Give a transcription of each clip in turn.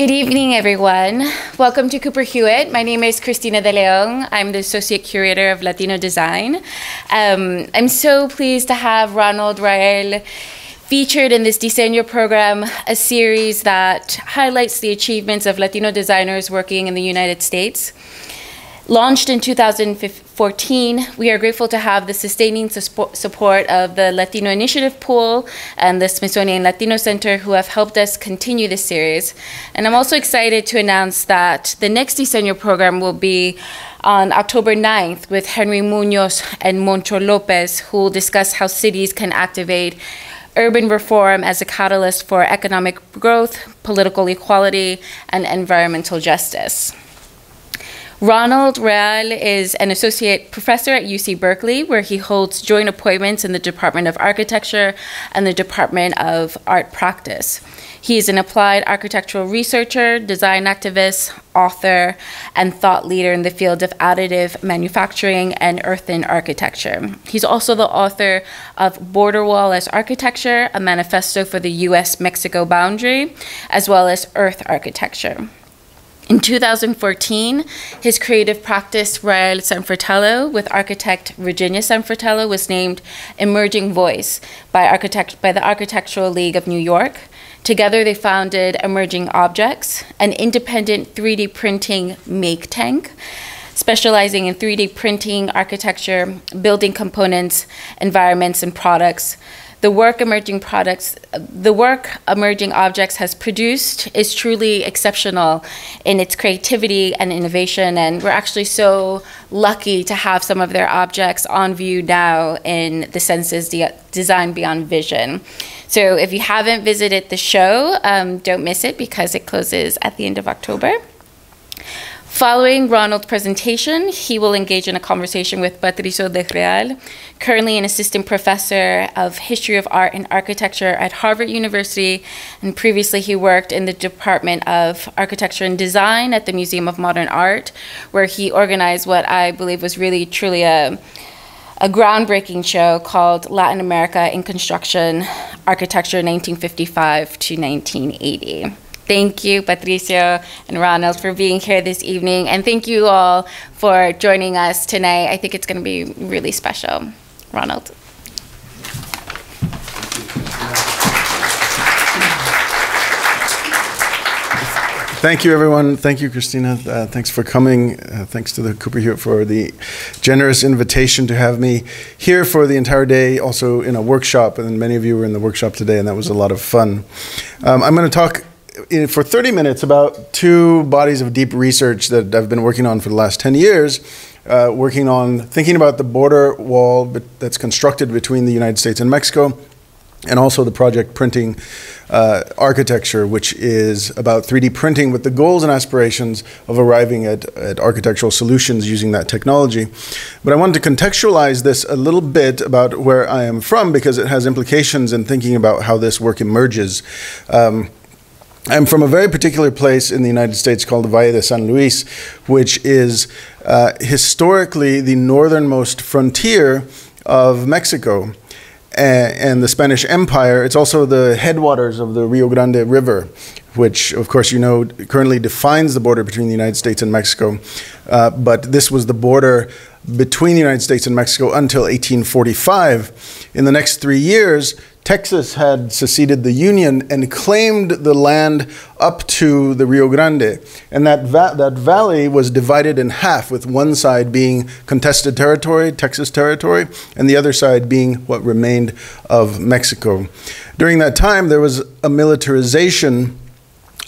Good evening, everyone. Welcome to Cooper Hewitt. My name is Cristina de Leon. I'm the Associate Curator of Latino Design. Um, I'm so pleased to have Ronald Rael featured in this Diseño program, a series that highlights the achievements of Latino designers working in the United States. Launched in 2014, we are grateful to have the sustaining support of the Latino Initiative Pool and the Smithsonian Latino Center who have helped us continue this series. And I'm also excited to announce that the next Diseño program will be on October 9th with Henry Munoz and Moncho Lopez, who will discuss how cities can activate urban reform as a catalyst for economic growth, political equality, and environmental justice. Ronald Rael is an associate professor at UC Berkeley, where he holds joint appointments in the Department of Architecture and the Department of Art Practice. He is an applied architectural researcher, design activist, author, and thought leader in the field of additive manufacturing and earthen architecture. He's also the author of Border Wall as Architecture, a manifesto for the US Mexico boundary, as well as Earth Architecture. In 2014, his creative practice, Rael San Fratello, with architect Virginia San Fratello, was named Emerging Voice by, architect, by the Architectural League of New York. Together, they founded Emerging Objects, an independent 3D printing make tank specializing in 3D printing, architecture, building components, environments, and products the work emerging products, the work emerging objects has produced is truly exceptional in its creativity and innovation. And we're actually so lucky to have some of their objects on view now in the Senses De Design Beyond Vision. So if you haven't visited the show, um, don't miss it because it closes at the end of October. Following Ronald's presentation, he will engage in a conversation with Patricio del Real, currently an assistant professor of history of art and architecture at Harvard University, and previously he worked in the Department of Architecture and Design at the Museum of Modern Art, where he organized what I believe was really truly a a groundbreaking show called Latin America in Construction Architecture 1955 to 1980. Thank you, Patricio and Ronald, for being here this evening. And thank you all for joining us tonight. I think it's going to be really special. Ronald. Thank you, everyone. Thank you, Cristina. Uh, thanks for coming. Uh, thanks to the Cooper Hewitt for the generous invitation to have me here for the entire day, also in a workshop. And many of you were in the workshop today, and that was a lot of fun. Um, I'm going to talk for 30 minutes about two bodies of deep research that I've been working on for the last 10 years, uh, working on thinking about the border wall that's constructed between the United States and Mexico, and also the project Printing uh, Architecture, which is about 3D printing with the goals and aspirations of arriving at, at architectural solutions using that technology. But I wanted to contextualize this a little bit about where I am from because it has implications in thinking about how this work emerges. Um, I'm from a very particular place in the United States called the Valle de San Luis, which is uh, historically the northernmost frontier of Mexico and, and, the Spanish Empire. It's also the headwaters of the Rio Grande River, which, of course, you know, currently defines the border between the United States and Mexico. Uh, but this was the border between the United States and Mexico until 1845. In the next three years, Texas had seceded the Union and claimed the land up to the Rio Grande. And that, va that valley was divided in half, with one side being contested territory, Texas territory, and the other side being what remained of Mexico. During that time, there was a militarization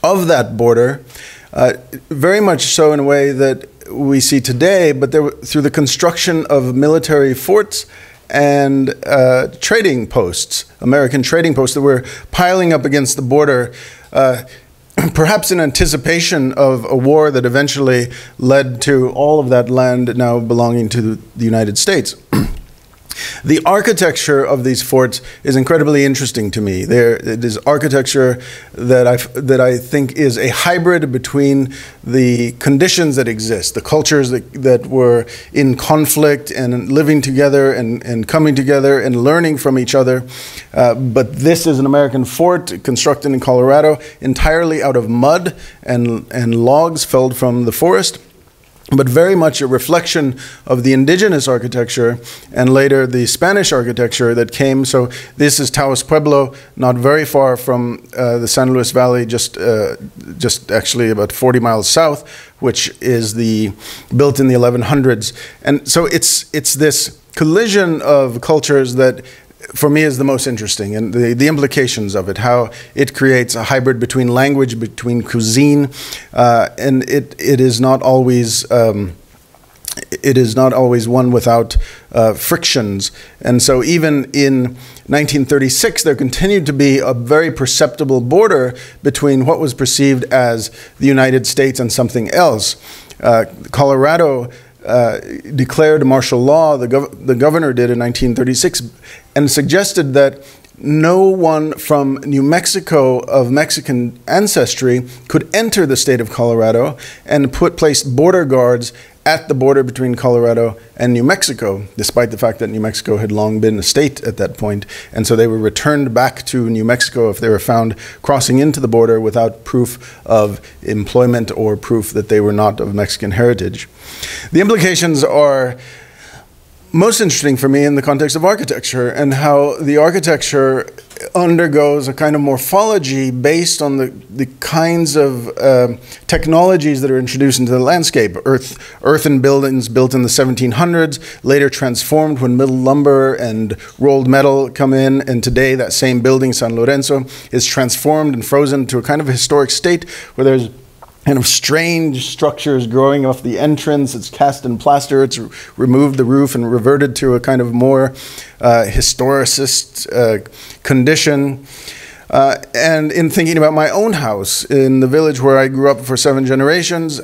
of that border, uh, very much so in a way that we see today, but there, through the construction of military forts and uh, trading posts, American trading posts that were piling up against the border, uh, perhaps in anticipation of a war that eventually led to all of that land now belonging to the United States. The architecture of these forts is incredibly interesting to me. There, it is architecture that I that I think is a hybrid between the conditions that exist, the cultures that, that were in conflict and living together and, and coming together and learning from each other. Uh, but this is an American fort constructed in Colorado entirely out of mud and and logs felled from the forest but very much a reflection of the indigenous architecture and later the Spanish architecture that came. So this is Taos Pueblo, not very far from uh, the San Luis Valley, just uh, just actually about 40 miles south, which is the built in the 1100s. And so it's it's this collision of cultures that for me is the most interesting and the, the implications of it, how it creates a hybrid between language, between cuisine, uh, and it, it is not always. Um, it is not always one without uh, frictions. And so, even in 1936, there continued to be a very perceptible border between what was perceived as the United States and something else. Uh, Colorado uh, declared martial law, the, gov- the governor did in 1936, and suggested that no one from New Mexico of Mexican ancestry could enter the state of Colorado and put placed border guards at the border between Colorado and New Mexico, despite the fact that New Mexico had long been a state at that point. And so they were returned back to New Mexico if they were found crossing into the border without proof of employment or proof that they were not of Mexican heritage. The implications are most interesting for me in the context of architecture and how the architecture undergoes a kind of morphology based on the, the kinds of uh, technologies that are introduced into the landscape. Earth, earthen buildings built in the 1700s, later transformed when middle lumber and rolled metal come in, and today that same building, San Lorenzo, is transformed and frozen to a kind of historic state where there's kind of strange structures growing off the entrance. It's cast in plaster. It's removed the roof and reverted to a kind of more uh, historicist uh, condition. Uh, and in thinking about my own house in the village where I grew up for seven generations,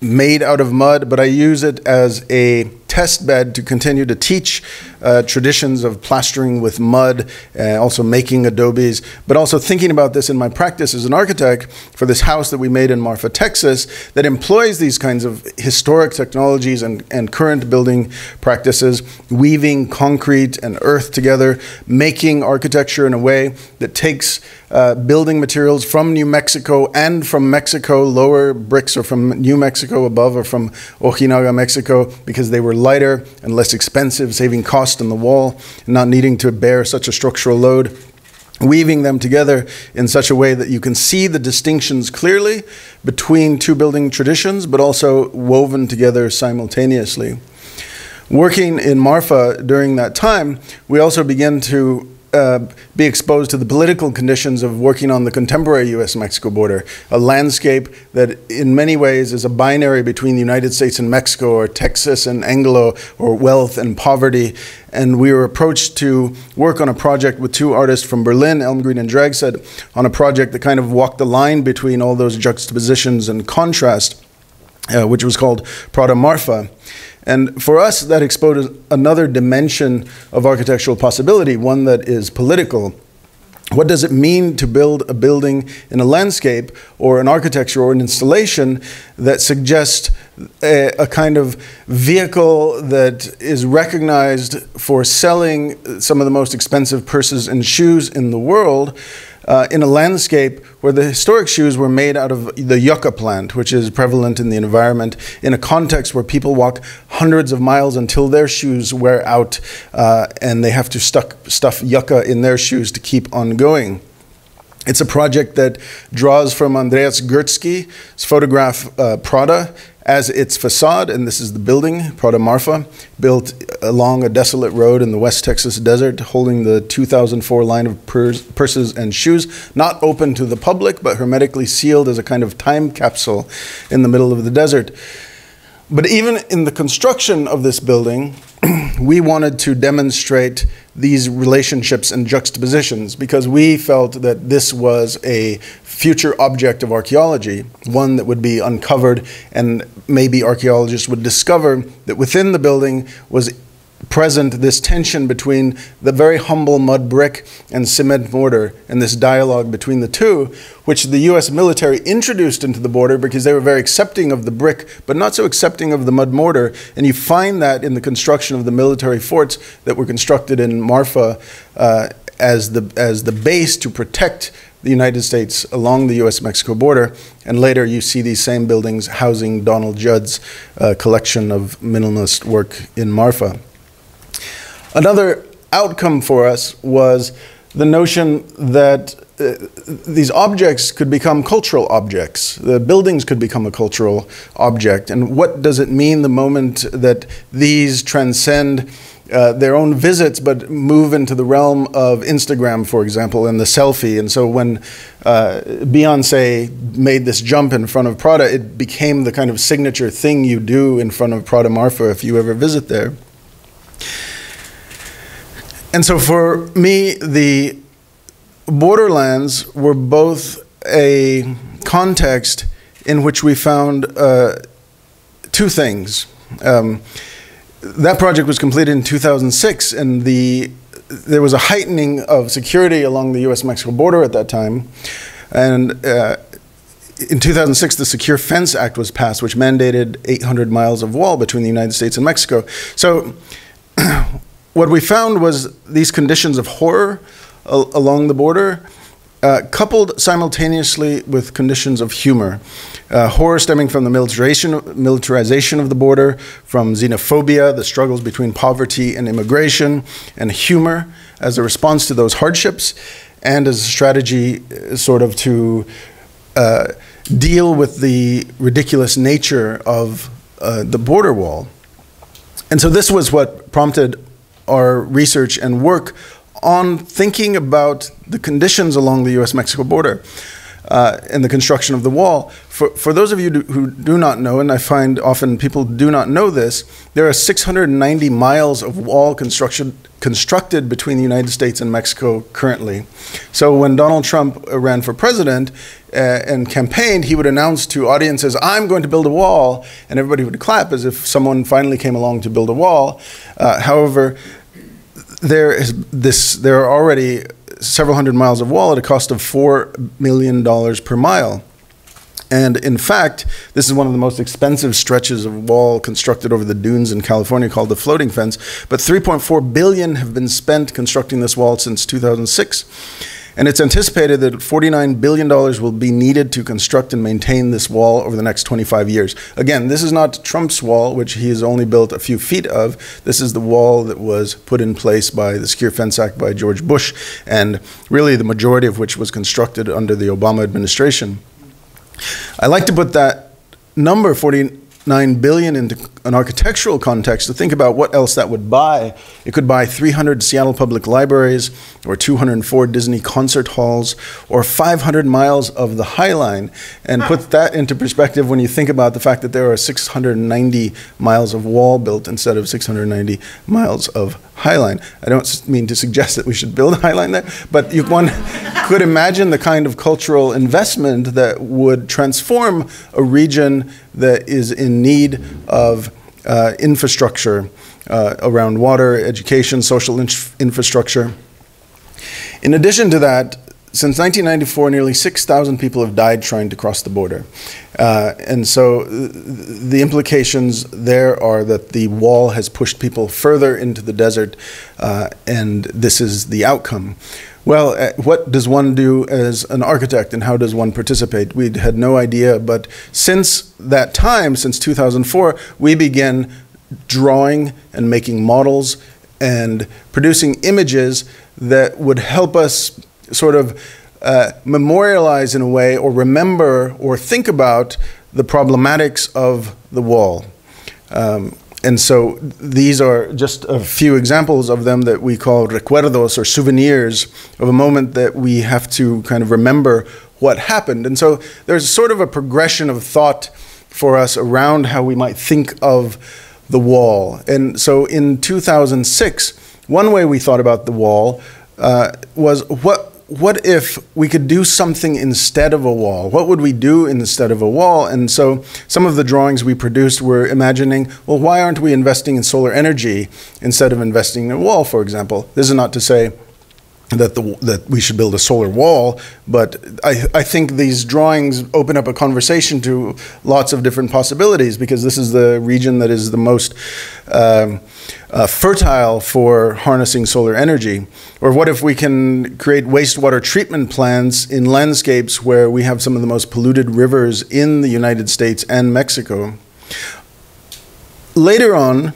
made out of mud, but I use it as a test bed to continue to teach uh, traditions of plastering with mud, uh, also making adobes, but also thinking about this in my practice as an architect for this house that we made in Marfa, Texas, that employs these kinds of historic technologies and, and current building practices, weaving concrete and earth together, making architecture in a way that takes uh, building materials from New Mexico and from Mexico, lower bricks or from New Mexico above or from Ojinaga, Mexico, because they were lighter and less expensive, saving cost in the wall, and not needing to bear such a structural load. Weaving them together in such a way that you can see the distinctions clearly between two building traditions, but also woven together simultaneously. Working in Marfa during that time, we also began to uh, be exposed to the political conditions of working on the contemporary US Mexico border, a landscape that in many ways is a binary between the United States and Mexico, or Texas and Anglo, or wealth and poverty. And we were approached to work on a project with two artists from Berlin, Elmgreen and Dragset, on a project that kind of walked the line between all those juxtapositions and contrast, uh, which was called Prada Marfa. And for us, that exposed another dimension of architectural possibility, one that is political. What does it mean to build a building in a landscape or an architecture or an installation that suggests a, a, kind of vehicle that is recognized for selling some of the most expensive purses and shoes in the world? Uh, in a landscape where the historic shoes were made out of the yucca plant, which is prevalent in the environment, in a context where people walk hundreds of miles until their shoes wear out uh, and they have to stuck, stuff yucca in their shoes to keep on going. It's a project that draws from Andreas Gursky's photograph uh, Prada as its facade, and this is the building, Prada Marfa, built along a desolate road in the West Texas desert, holding the 2004 line of purs purses and shoes, not open to the public, but hermetically sealed as a kind of time capsule in the middle of the desert. But even in the construction of this building, we wanted to demonstrate these relationships and juxtapositions because we felt that this was a future object of archaeology, one that would be uncovered, and maybe archaeologists would discover that within the building was present this tension between the very humble mud brick and cement mortar and this dialogue between the two, which the US military introduced into the border because they were very accepting of the brick, but not so accepting of the mud mortar. And you find that in the construction of the military forts that were constructed in Marfa uh, as, the, as the base to protect the United States along the US Mexico border. And later you see these same buildings housing Donald Judd's uh, collection of minimalist work in Marfa. Another outcome for us was the notion that uh, these objects could become cultural objects. The buildings could become a cultural object. And what does it mean the moment that these transcend uh, their own visits, but move into the realm of Instagram, for example, and the selfie. And so when uh, Beyonce made this jump in front of Prada, it became the kind of signature thing you do in front of Prada Marfa if you ever visit there. And so for me, the borderlands were both a context in which we found uh, two things. Um, that project was completed in 2006, and the there was a heightening of security along the U.S.-Mexico border at that time, and. Uh, in 2006, the Secure Fence Act was passed, which mandated 800 miles of wall between the United States and Mexico. So, what we found was these conditions of horror al along the border, uh, coupled simultaneously with conditions of humor. Uh, horror stemming from the militarization, militarization of the border, from xenophobia, the struggles between poverty and immigration, and humor as a response to those hardships, and as a strategy uh, sort of to uh, deal with the ridiculous nature of uh, the border wall. And so this was what prompted our research and work on thinking about the conditions along the US Mexico border uh, and the construction of the wall. For, for those of you do, who do not know, and I find often people do not know this, there are 690 miles of wall construction constructed between the United States and Mexico currently. So when Donald Trump ran for president uh, and campaigned, he would announce to audiences, I'm going to build a wall, and everybody would clap as if someone finally came along to build a wall. Uh, however, there is this. There are already several hundred miles of wall at a cost of four million dollars per mile. And in fact, this is one of the most expensive stretches of wall constructed over the dunes in California called the floating fence. But 3.4 billion have been spent constructing this wall since 2006. And it's anticipated that $49 billion will be needed to construct and maintain this wall over the next 25 years. Again, this is not Trump's wall, which he has only built a few feet of. This is the wall that was put in place by the Secure Fence Act by George Bush, and really the majority of which was constructed under the Obama administration. I like to put that number, 40, 9 billion into an architectural context to think about what else that would buy. It could buy 300 Seattle public libraries or 204 Disney concert halls or 500 miles of the High Line and put that into perspective when you think about the fact that there are 690 miles of wall built instead of 690 miles of High Line. I don't mean to suggest that we should build a High Line there, but you, one could imagine the kind of cultural investment that would transform a region that is in need of uh, infrastructure uh, around water, education, social infrastructure. In addition to that, since 1994, nearly 6,000 people have died trying to cross the border. Uh, and so the implications there are that the wall has pushed people further into the desert, uh, and this is the outcome. Well, uh, what does one do as an architect and how does one participate? We had no idea, but since that time, since 2004, we began drawing and making models and producing images that would help us sort of uh, memorialize in a way or remember or think about the problematics of the wall. Um, and so these are just a few examples of them that we call recuerdos or souvenirs of a moment that we have to kind of remember what happened. And so there's sort of a progression of thought for us around how we might think of the wall. And so in 2006, one way we thought about the wall uh, was what what if we could do something instead of a wall? What would we do instead of a wall? And so some of the drawings we produced were imagining, well, why aren't we investing in solar energy instead of investing in a wall, for example? This is not to say that the that we should build a solar wall, but I, I think these drawings open up a conversation to lots of different possibilities because this is the region that is the most um, uh, fertile for harnessing solar energy. Or what if we can create wastewater treatment plants in landscapes where we have some of the most polluted rivers in the United States and Mexico? Later on,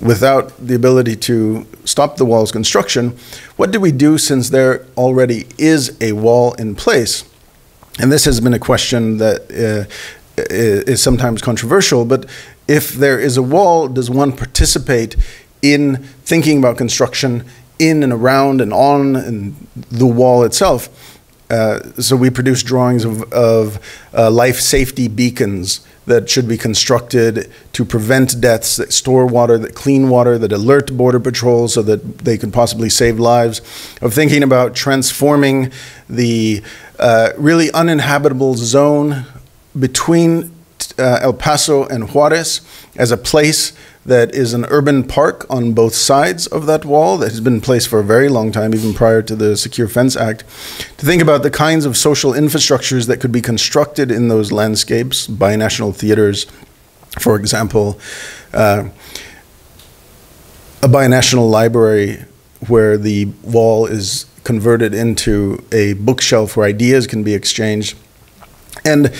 without the ability to stop the wall's construction, what do we do since there already is a wall in place? And this has been a question that uh, is sometimes controversial, but if there is a wall, does one participate in thinking about construction in and around and on and the wall itself? Uh, so we produce drawings of, of uh, life safety beacons that should be constructed to prevent deaths, that store water, that clean water, that alert border patrols so that they could possibly save lives, of thinking about transforming the uh, really uninhabitable zone between uh, El Paso and Juarez as a place that is an urban park on both sides of that wall that has been in place for a very long time, even prior to the Secure Fence Act. To think about the kinds of social infrastructures that could be constructed in those landscapes, binational theaters, for example, uh, a binational library where the wall is converted into a bookshelf where ideas can be exchanged. And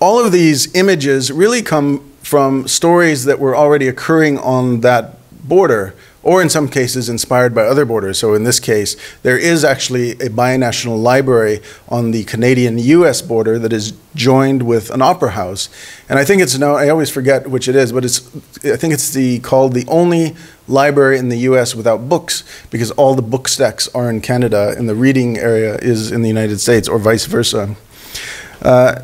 all of these images really come from stories that were already occurring on that border, or in some cases inspired by other borders. So in this case, there is actually a binational library on the Canadian-U.S. border that is joined with an opera house. And I think it's no, I always forget which it is, but it's, I think it's the called the only library in the U.S. without books because all the book stacks are in Canada and the reading area is in the United States, or vice versa. Uh,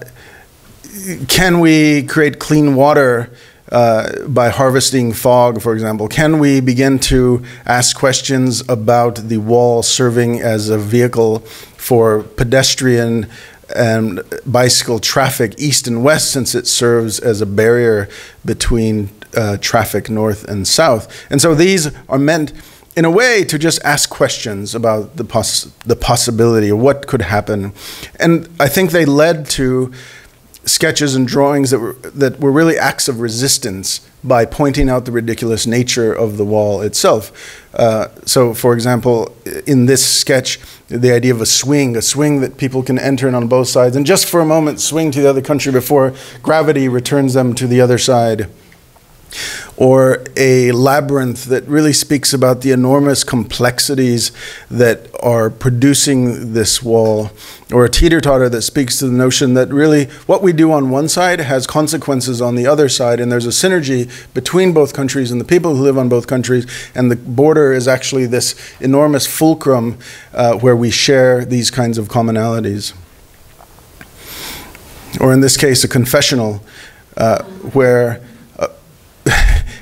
can we create clean water uh, by harvesting fog, for example? Can we begin to ask questions about the wall serving as a vehicle for pedestrian and bicycle traffic east and west since it serves as a barrier between uh, traffic north and south? And so these are meant in a way to just ask questions about the, poss the possibility of what could happen. And I think they led to sketches and drawings that were, that were really acts of resistance by pointing out the ridiculous nature of the wall itself. Uh, so, for example, in this sketch, the idea of a swing, a swing that people can enter in on both sides, and just for a moment swing to the other country before gravity returns them to the other side or a labyrinth that really speaks about the enormous complexities that are producing this wall, or a teeter totter that speaks to the notion that really what we do on one side has consequences on the other side, and there's a synergy between both countries and the people who live on both countries, and the border is actually this enormous fulcrum uh, where we share these kinds of commonalities. Or in this case, a confessional uh, where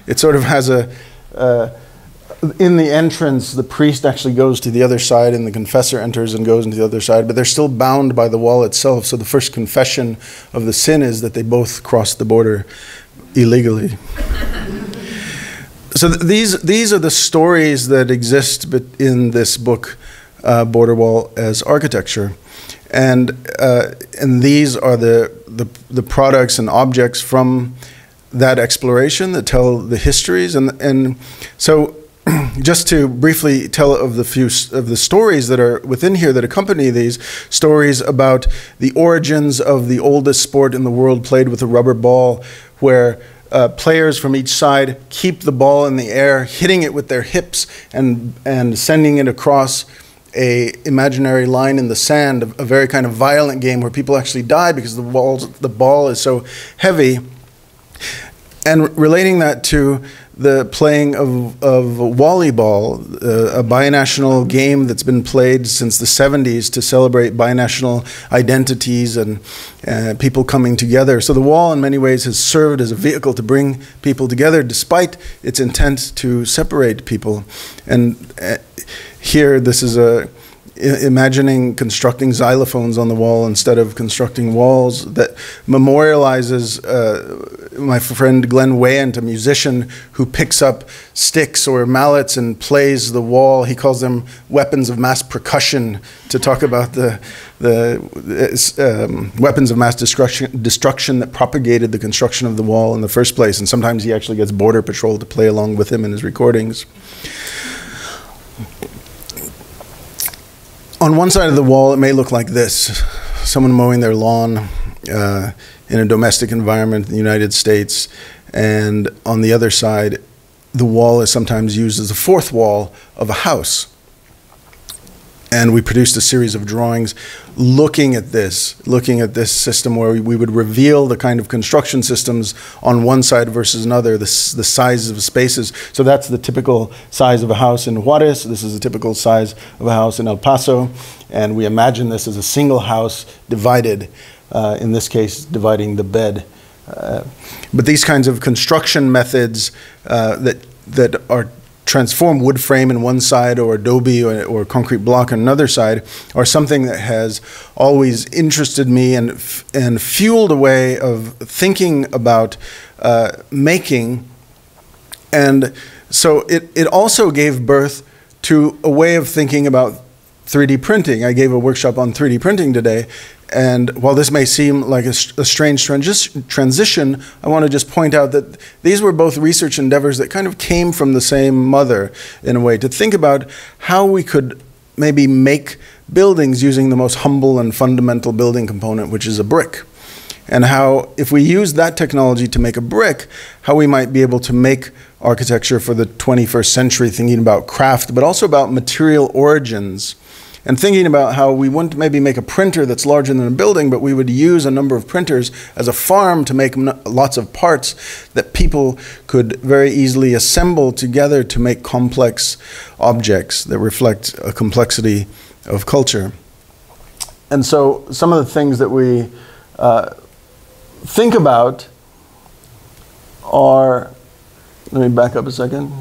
it sort of has a, uh, in the entrance, the priest actually goes to the other side and the confessor enters and goes into the other side, but they're still bound by the wall itself. So the first confession of the sin is that they both crossed the border illegally. so th these, these are the stories that exist in this book, uh, Border Wall as Architecture. And, uh, and these are the, the, the products and objects from that exploration that tell the histories and and so just to briefly tell of the few of the stories that are within here that accompany these stories about the origins of the oldest sport in the world played with a rubber ball where uh, players from each side keep the ball in the air hitting it with their hips and and sending it across a imaginary line in the sand a, a very kind of violent game where people actually die because the balls the ball is so heavy and relating that to the playing of, of volleyball, uh, a binational game that's been played since the 70s to celebrate binational identities and uh, people coming together. So the wall, in many ways, has served as a vehicle to bring people together despite its intent to separate people. And uh, here, this is a imagining constructing xylophones on the wall instead of constructing walls that memorializes uh, my friend Glenn Weyant, a musician who picks up sticks or mallets and plays the wall. He calls them weapons of mass percussion to talk about the, the um, weapons of mass destruction, destruction that propagated the construction of the wall in the first place. And sometimes he actually gets Border Patrol to play along with him in his recordings. On one side of the wall, it may look like this someone mowing their lawn uh, in a domestic environment in the United States. And on the other side, the wall is sometimes used as a fourth wall of a house and we produced a series of drawings looking at this, looking at this system where we, we, would reveal the kind of construction systems on one side versus another, the, the size of spaces. So that's the typical size of a house in Juarez. This is the typical size of a house in El Paso. And we imagine this as a single house divided, uh, in this case, dividing the bed. Uh, but these kinds of construction methods uh, that, that are transform wood frame in one side or adobe or, or, concrete block on another side are something that has always interested me and, and fueled a way of thinking about uh, making. And so it, it also gave birth to a way of thinking about 3D printing. I gave a workshop on 3D printing today, and while this may seem like a, a strange transi transition, I want to just point out that these were both research endeavors that kind of came from the same mother in a way to think about how we could maybe make buildings using the most humble and fundamental building component, which is a brick. And how, if we use that technology to make a brick, how we might be able to make architecture for the 21st century, thinking about craft, but also about material origins and thinking about how we wouldn't maybe make a printer that's larger than a building, but we would use a number of printers as a farm to make lots of parts that people could very easily assemble together to make complex objects that reflect a complexity of culture. And so some of the things that we uh, think about are, let me back up a second.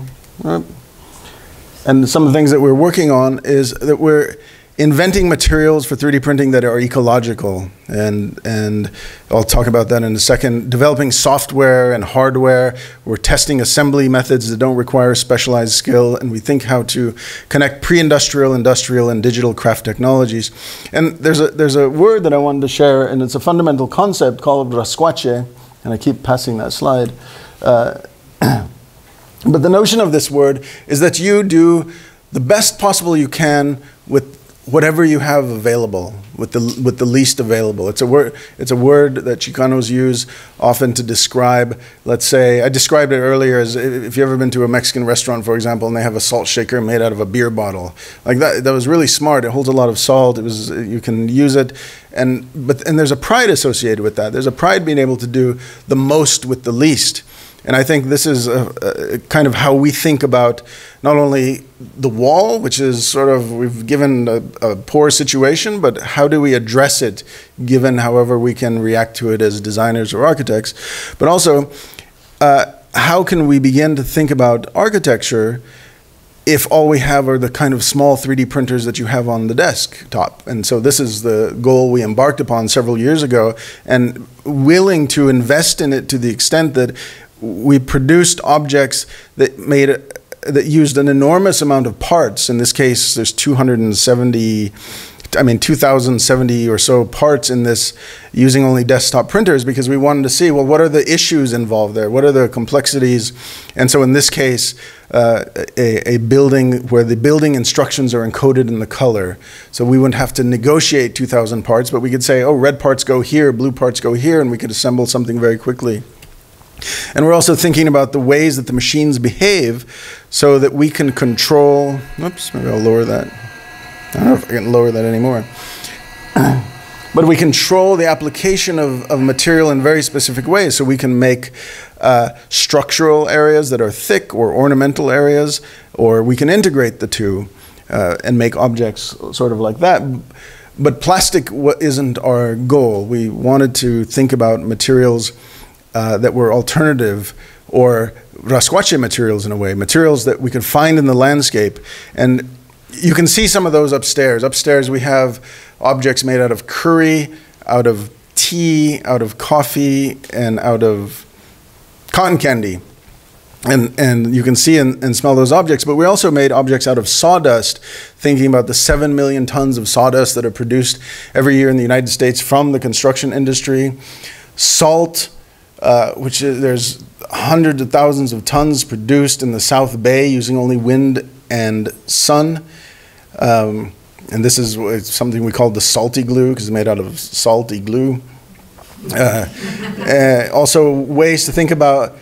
And some of the things that we're working on is that we're inventing materials for 3D printing that are ecological, and and I'll talk about that in a second. Developing software and hardware. We're testing assembly methods that don't require specialized skill, and we think how to connect pre-industrial, industrial, and digital craft technologies. And there's a there's a word that I wanted to share, and it's a fundamental concept called rascuache, and I keep passing that slide. Uh, but the notion of this word is that you do the best possible you can whatever you have available with the with the least available. It's a word it's a word that Chicanos use often to describe. Let's say I described it earlier as if you've ever been to a Mexican restaurant, for example, and they have a salt shaker made out of a beer bottle. Like that that was really smart. It holds a lot of salt. It was you can use it, and but and there's a pride associated with that. There's a pride being able to do the most with the least. And I think this is a, a kind of how we think about not only the wall, which is sort of, we've given a, a, poor situation, but how do we address it given however we can react to it as designers or architects? But also, uh, how can we begin to think about architecture if all we have are the kind of small 3D printers that you have on the desktop. And so this is the goal we embarked upon several years ago and willing to invest in it to the extent that we produced objects that made that used an enormous amount of parts. In this case, there's 270, I mean, 2,070 or so parts in this using only desktop printers because we wanted to see, well, what are the issues involved there? What are the complexities? And so in this case, uh, a, a building where the building instructions are encoded in the color. So we wouldn't have to negotiate 2,000 parts, but we could say, oh, red parts go here, blue parts go here, and we could assemble something very quickly. And we're also thinking about the ways that the machines behave so that we can control. Oops, maybe I'll lower that. I don't know if I can lower that anymore. but we control the application of, of material in very specific ways. So we can make uh, structural areas that are thick or ornamental areas, or we can integrate the two uh, and make objects sort of like that. But plastic isn't our goal. We wanted to think about materials uh, that were alternative or rascuache materials in a way, materials that we could find in the landscape. And you can see some of those upstairs. Upstairs, we have objects made out of curry, out of tea, out of coffee, and out of cotton candy. And, and you can see and, and smell those objects, but we also made objects out of sawdust, thinking about the 7 million tons of sawdust that are produced every year in the United States from the construction industry. Salt, uh, which is, there's hundreds of thousands of tons produced in the South Bay using only wind and sun. Um, and this is something we call the salty glue because it's made out of salty glue. Uh, uh, also, ways to think about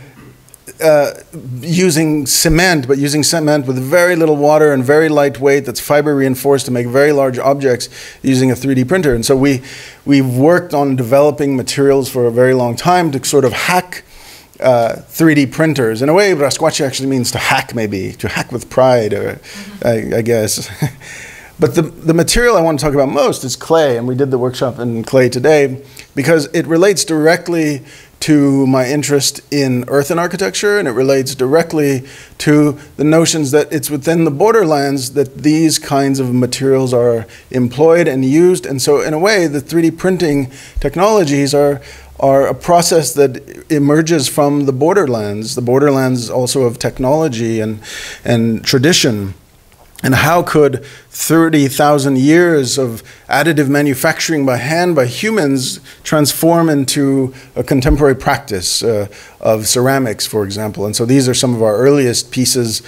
uh, using cement, but using cement with very little water and very lightweight that's fiber reinforced to make very large objects using a 3D printer. And so we, we've worked on developing materials for a very long time to sort of hack uh, 3D printers. In a way, Rascuache actually means to hack, maybe, to hack with pride, or I, I guess. but the, the material I want to talk about most is clay, and we did the workshop in clay today because it relates directly to my interest in earthen architecture, and it relates directly to the notions that it's within the borderlands that these kinds of materials are employed and used. And so, in a way, the 3D printing technologies are are a process that emerges from the borderlands, the borderlands also of technology and, and tradition. And how could 30,000 years of additive manufacturing by hand by humans transform into a contemporary practice uh, of ceramics, for example? And so these are some of our earliest pieces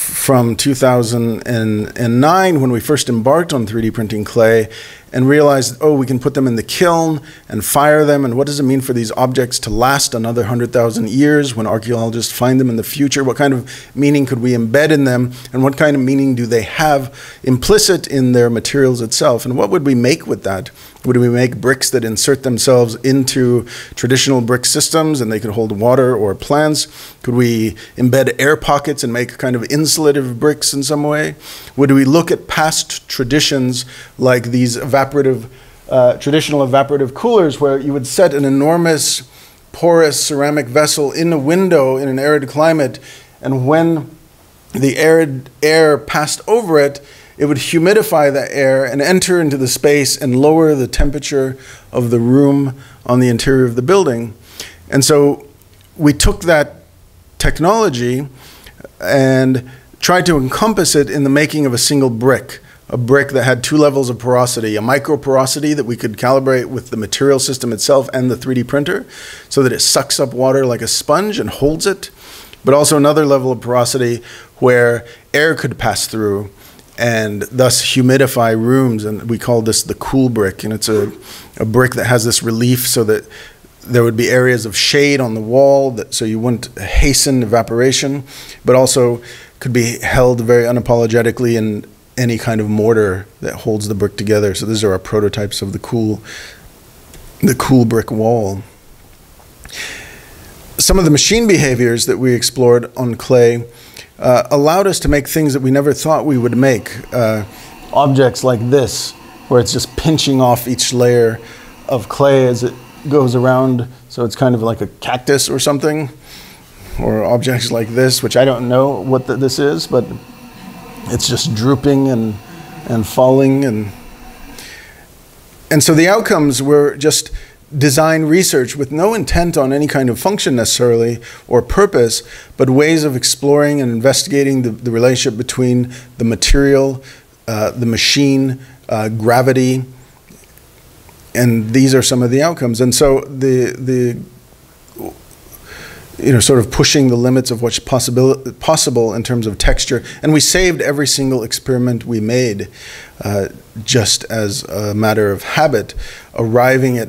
from 2009 when we first embarked on 3D printing clay and realized, oh, we can put them in the kiln and fire them. And what does it mean for these objects to last another 100,000 years when archaeologists find them in the future? What kind of meaning could we embed in them? And what kind of meaning do they have implicit in their materials itself? And what would we make with that? Would we make bricks that insert themselves into traditional brick systems and they could hold water or plants? Could we embed air pockets and make kind of insulative bricks in some way? Would we look at past traditions like these evaporative, uh, traditional evaporative coolers where you would set an enormous porous ceramic vessel in a window in an arid climate and when the arid air passed over it, it would humidify the air and enter into the space and lower the temperature of the room on the interior of the building. And so we took that technology and tried to encompass it in the making of a single brick. A brick that had two levels of porosity a micro porosity that we could calibrate with the material system itself and the 3D printer so that it sucks up water like a sponge and holds it, but also another level of porosity where air could pass through and thus humidify rooms. And we call this the cool brick. And it's a, a brick that has this relief so that there would be areas of shade on the wall that, so you wouldn't hasten evaporation, but also could be held very unapologetically in any kind of mortar that holds the brick together. So these are our prototypes of the cool, the cool brick wall. Some of the machine behaviors that we explored on clay uh, allowed us to make things that we never thought we would make. Uh, objects like this, where it's just pinching off each layer of clay as it goes around, so it's kind of like a cactus or something. Or objects like this, which I don't know what the, this is, but it's just drooping and, and falling. And, and so the outcomes were just design research with no intent on any kind of function necessarily or purpose, but ways of exploring and investigating the, the relationship between the material, uh, the machine, uh, gravity, and these are some of the outcomes. And so the the you know, sort of pushing the limits of what's possible, possible in terms of texture. And we saved every single experiment we made uh, just as a matter of habit, arriving at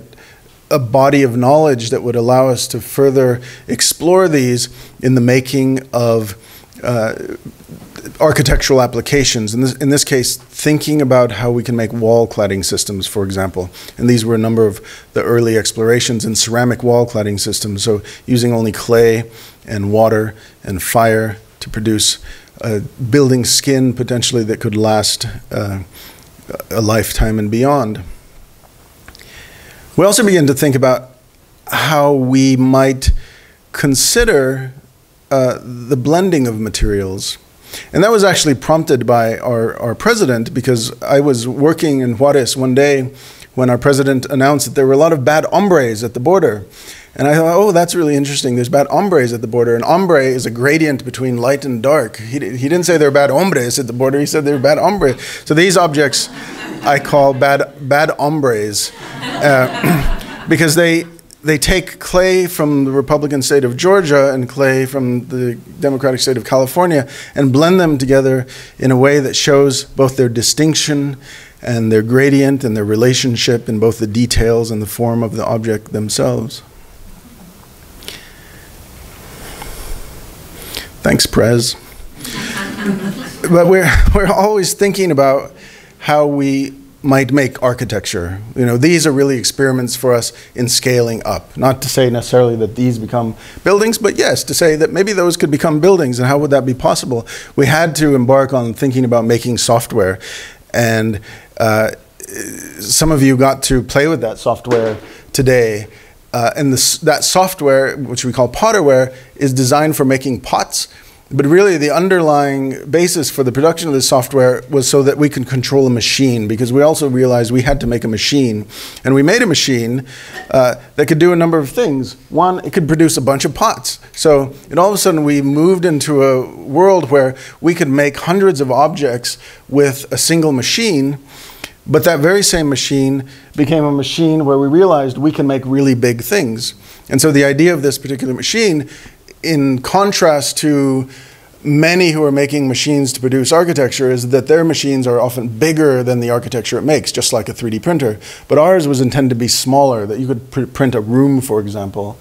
a body of knowledge that would allow us to further explore these in the making of uh, architectural applications. In this, in this case, thinking about how we can make wall cladding systems, for example. And these were a number of the early explorations in ceramic wall cladding systems. So using only clay and water and fire to produce a building skin potentially that could last uh, a lifetime and beyond. We also begin to think about how we might consider uh, the blending of materials. And that was actually prompted by our, our president because I was working in Juarez one day when our president announced that there were a lot of bad hombres at the border. And I thought, oh, that's really interesting. There's bad hombres at the border. And ombre is a gradient between light and dark. He, he didn't say there are bad hombres at the border. He said there are bad hombres. So these objects I call bad, bad hombres uh, because they, they take clay from the Republican state of Georgia and clay from the Democratic state of California and blend them together in a way that shows both their distinction and their gradient and their relationship in both the details and the form of the object themselves. Thanks, Prez. but we're, we're always thinking about how we might make architecture. You know, these are really experiments for us in scaling up. Not to say necessarily that these become buildings, but yes, to say that maybe those could become buildings and how would that be possible? We had to embark on thinking about making software. And uh, some of you got to play with that software today. Uh, and this, that software, which we call Potterware, is designed for making pots but really, the underlying basis for the production of this software was so that we could control a machine, because we also realized we had to make a machine. And we made a machine uh, that could do a number of things. One, it could produce a bunch of pots. So, and all of a sudden, we moved into a world where we could make hundreds of objects with a single machine. But that very same machine became a machine where we realized we can make really big things. And so the idea of this particular machine in contrast to many who are making machines to produce architecture is that their machines are often bigger than the architecture it makes, just like a 3D printer. But ours was intended to be smaller, that you could pr print a room, for example.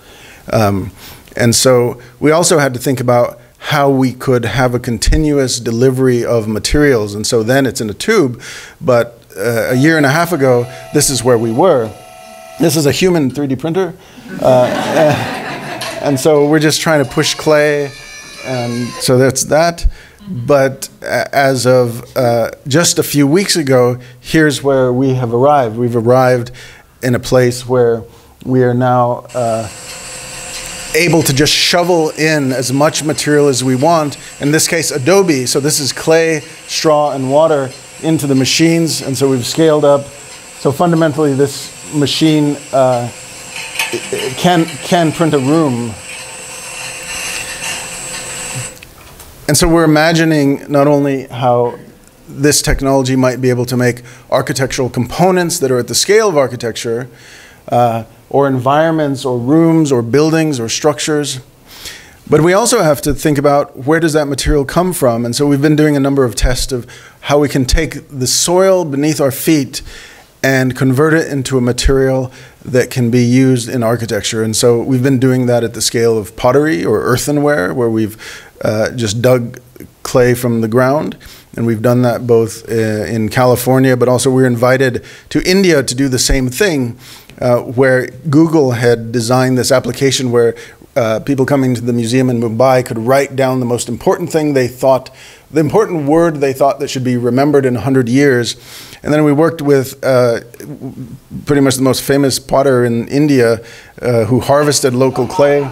Um, and so we also had to think about how we could have a continuous delivery of materials. And so then it's in a tube, but uh, a year and a half ago, this is where we were. This is a human 3D printer. Uh, and so we're just trying to push clay, and so that's that. But as of uh, just a few weeks ago, here's where we have arrived. We've arrived in a place where we are now uh, able to just shovel in as much material as we want. In this case, adobe. So this is clay, straw, and water into the machines. And so we've scaled up. So fundamentally, this machine uh, can, can print a room. And so we're imagining not only how this technology might be able to make architectural components that are at the scale of architecture, uh, or environments, or rooms, or buildings, or structures. But we also have to think about where does that material come from? And so we've been doing a number of tests of how we can take the soil beneath our feet and convert it into a material that can be used in architecture. And so we've been doing that at the scale of pottery or earthenware, where we've uh, just dug clay from the ground. And we've done that both uh, in California, but also we were invited to India to do the same thing, uh, where Google had designed this application where uh, people coming to the museum in Mumbai could write down the most important thing they thought, the important word they thought that should be remembered in 100 years and then we worked with uh, pretty much the most famous potter in India uh, who harvested local clay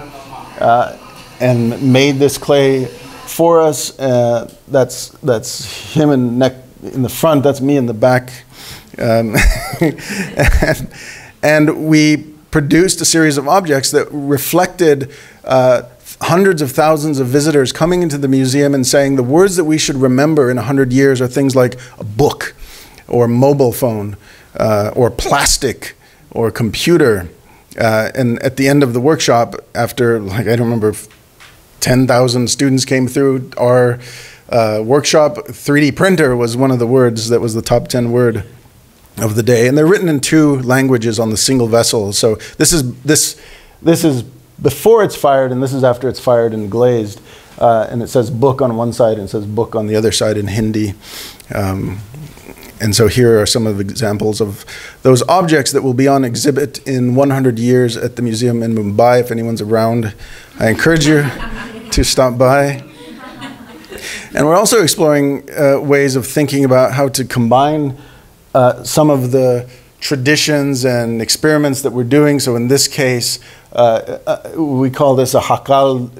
uh, and made this clay for us. Uh, that's, that's him in, neck, in the front, that's me in the back. Um, and, and, we produced a series of objects that reflected uh, hundreds of thousands of visitors coming into the museum and saying the words that we should remember in 100 years are things like a book or mobile phone uh, or plastic or computer. Uh, and at the end of the workshop, after like I don't remember, ten thousand students came through our uh, workshop. 3D printer was one of the words that was the top ten word of the day, and they're written in two languages on the single vessel. So this is this this is before it's fired, and this is after it's fired and glazed. Uh, and it says book on one side and it says book on the other side in Hindi. Um, and so here are some of the examples of those objects that will be on exhibit in 100 years at the museum in Mumbai. If anyone's around, I encourage you to stop by. And we're also exploring uh, ways of thinking about how to combine uh, some of the traditions and experiments that we're doing. So in this case, uh, uh we call this a jacal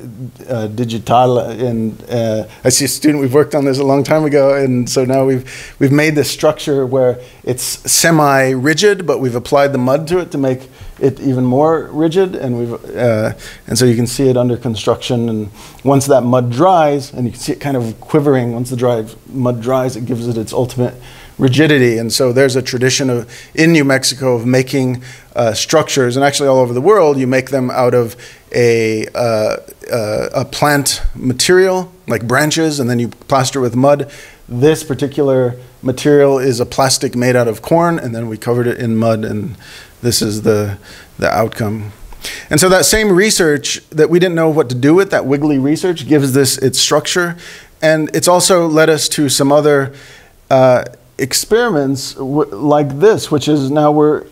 uh, digital. And uh, I see a student, we've worked on this a long time ago, and so now we've, we've made this structure where it's semi rigid, but we've applied the mud to it to make it even more rigid. And, we've, uh, and so you can see it under construction. And once that mud dries, and you can see it kind of quivering, once the dry, mud dries, it gives it its ultimate rigidity. And so there's a tradition of, in New Mexico of making uh, structures, and actually all over the world, you make them out of a, uh, uh, a plant material, like branches, and then you plaster with mud. This particular material is a plastic made out of corn, and then we covered it in mud, and this is the, the outcome. And so that same research that we didn't know what to do with, that wiggly research, gives this its structure. And it's also led us to some other uh, experiments like this, which is now we're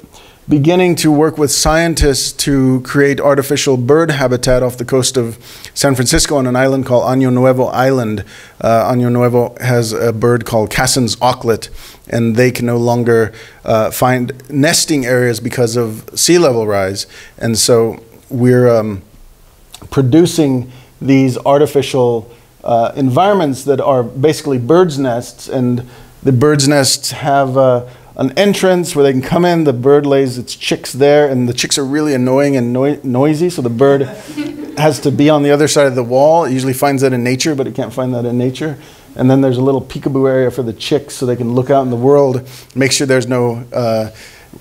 beginning to work with scientists to create artificial bird habitat off the coast of San Francisco on an island called Año Nuevo Island. Uh, Año Nuevo has a bird called Cassin's auklet, and they can no longer uh, find nesting areas because of sea level rise. And so we're um, producing these artificial uh, environments that are basically birds' nests and the bird's nests have uh, an entrance where they can come in. The bird lays its chicks there, and the chicks are really annoying and no- noisy. So the bird has to be on the other side of the wall. It usually finds that in nature, but it can't find that in nature. And then there's a little peekaboo area for the chicks so they can look out in the world, make sure there's no uh,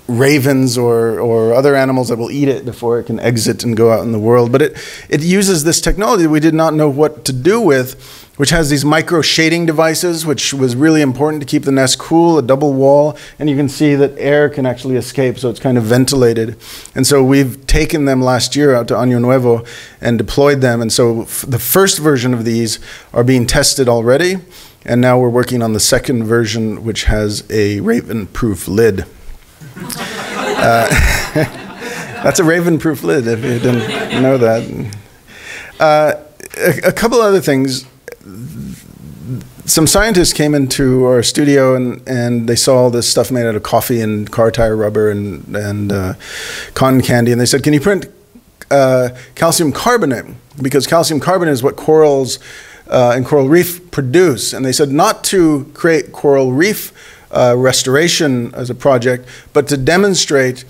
ravens or, or other animals that will eat it before it can exit and go out in the world. But it, it uses this technology that we did not know what to do with which has these micro shading devices, which was really important to keep the nest cool, a double wall, and you can see that air can actually escape, so it's kind of ventilated. And so we've taken them last year out to Año Nuevo and deployed them. And so the first version of these are being tested already, and now we're working on the second version, which has a raven-proof lid. Uh, that's a raven-proof lid, if you didn't know that. Uh, a, a couple other things some scientists came into our studio and, and they saw all this stuff made out of coffee and car tire rubber and, and uh, cotton candy. And they said, Can you print uh, calcium carbonate? Because calcium carbonate is what corals uh, and coral reef produce. And they said, Not to create coral reef uh, restoration as a project, but to demonstrate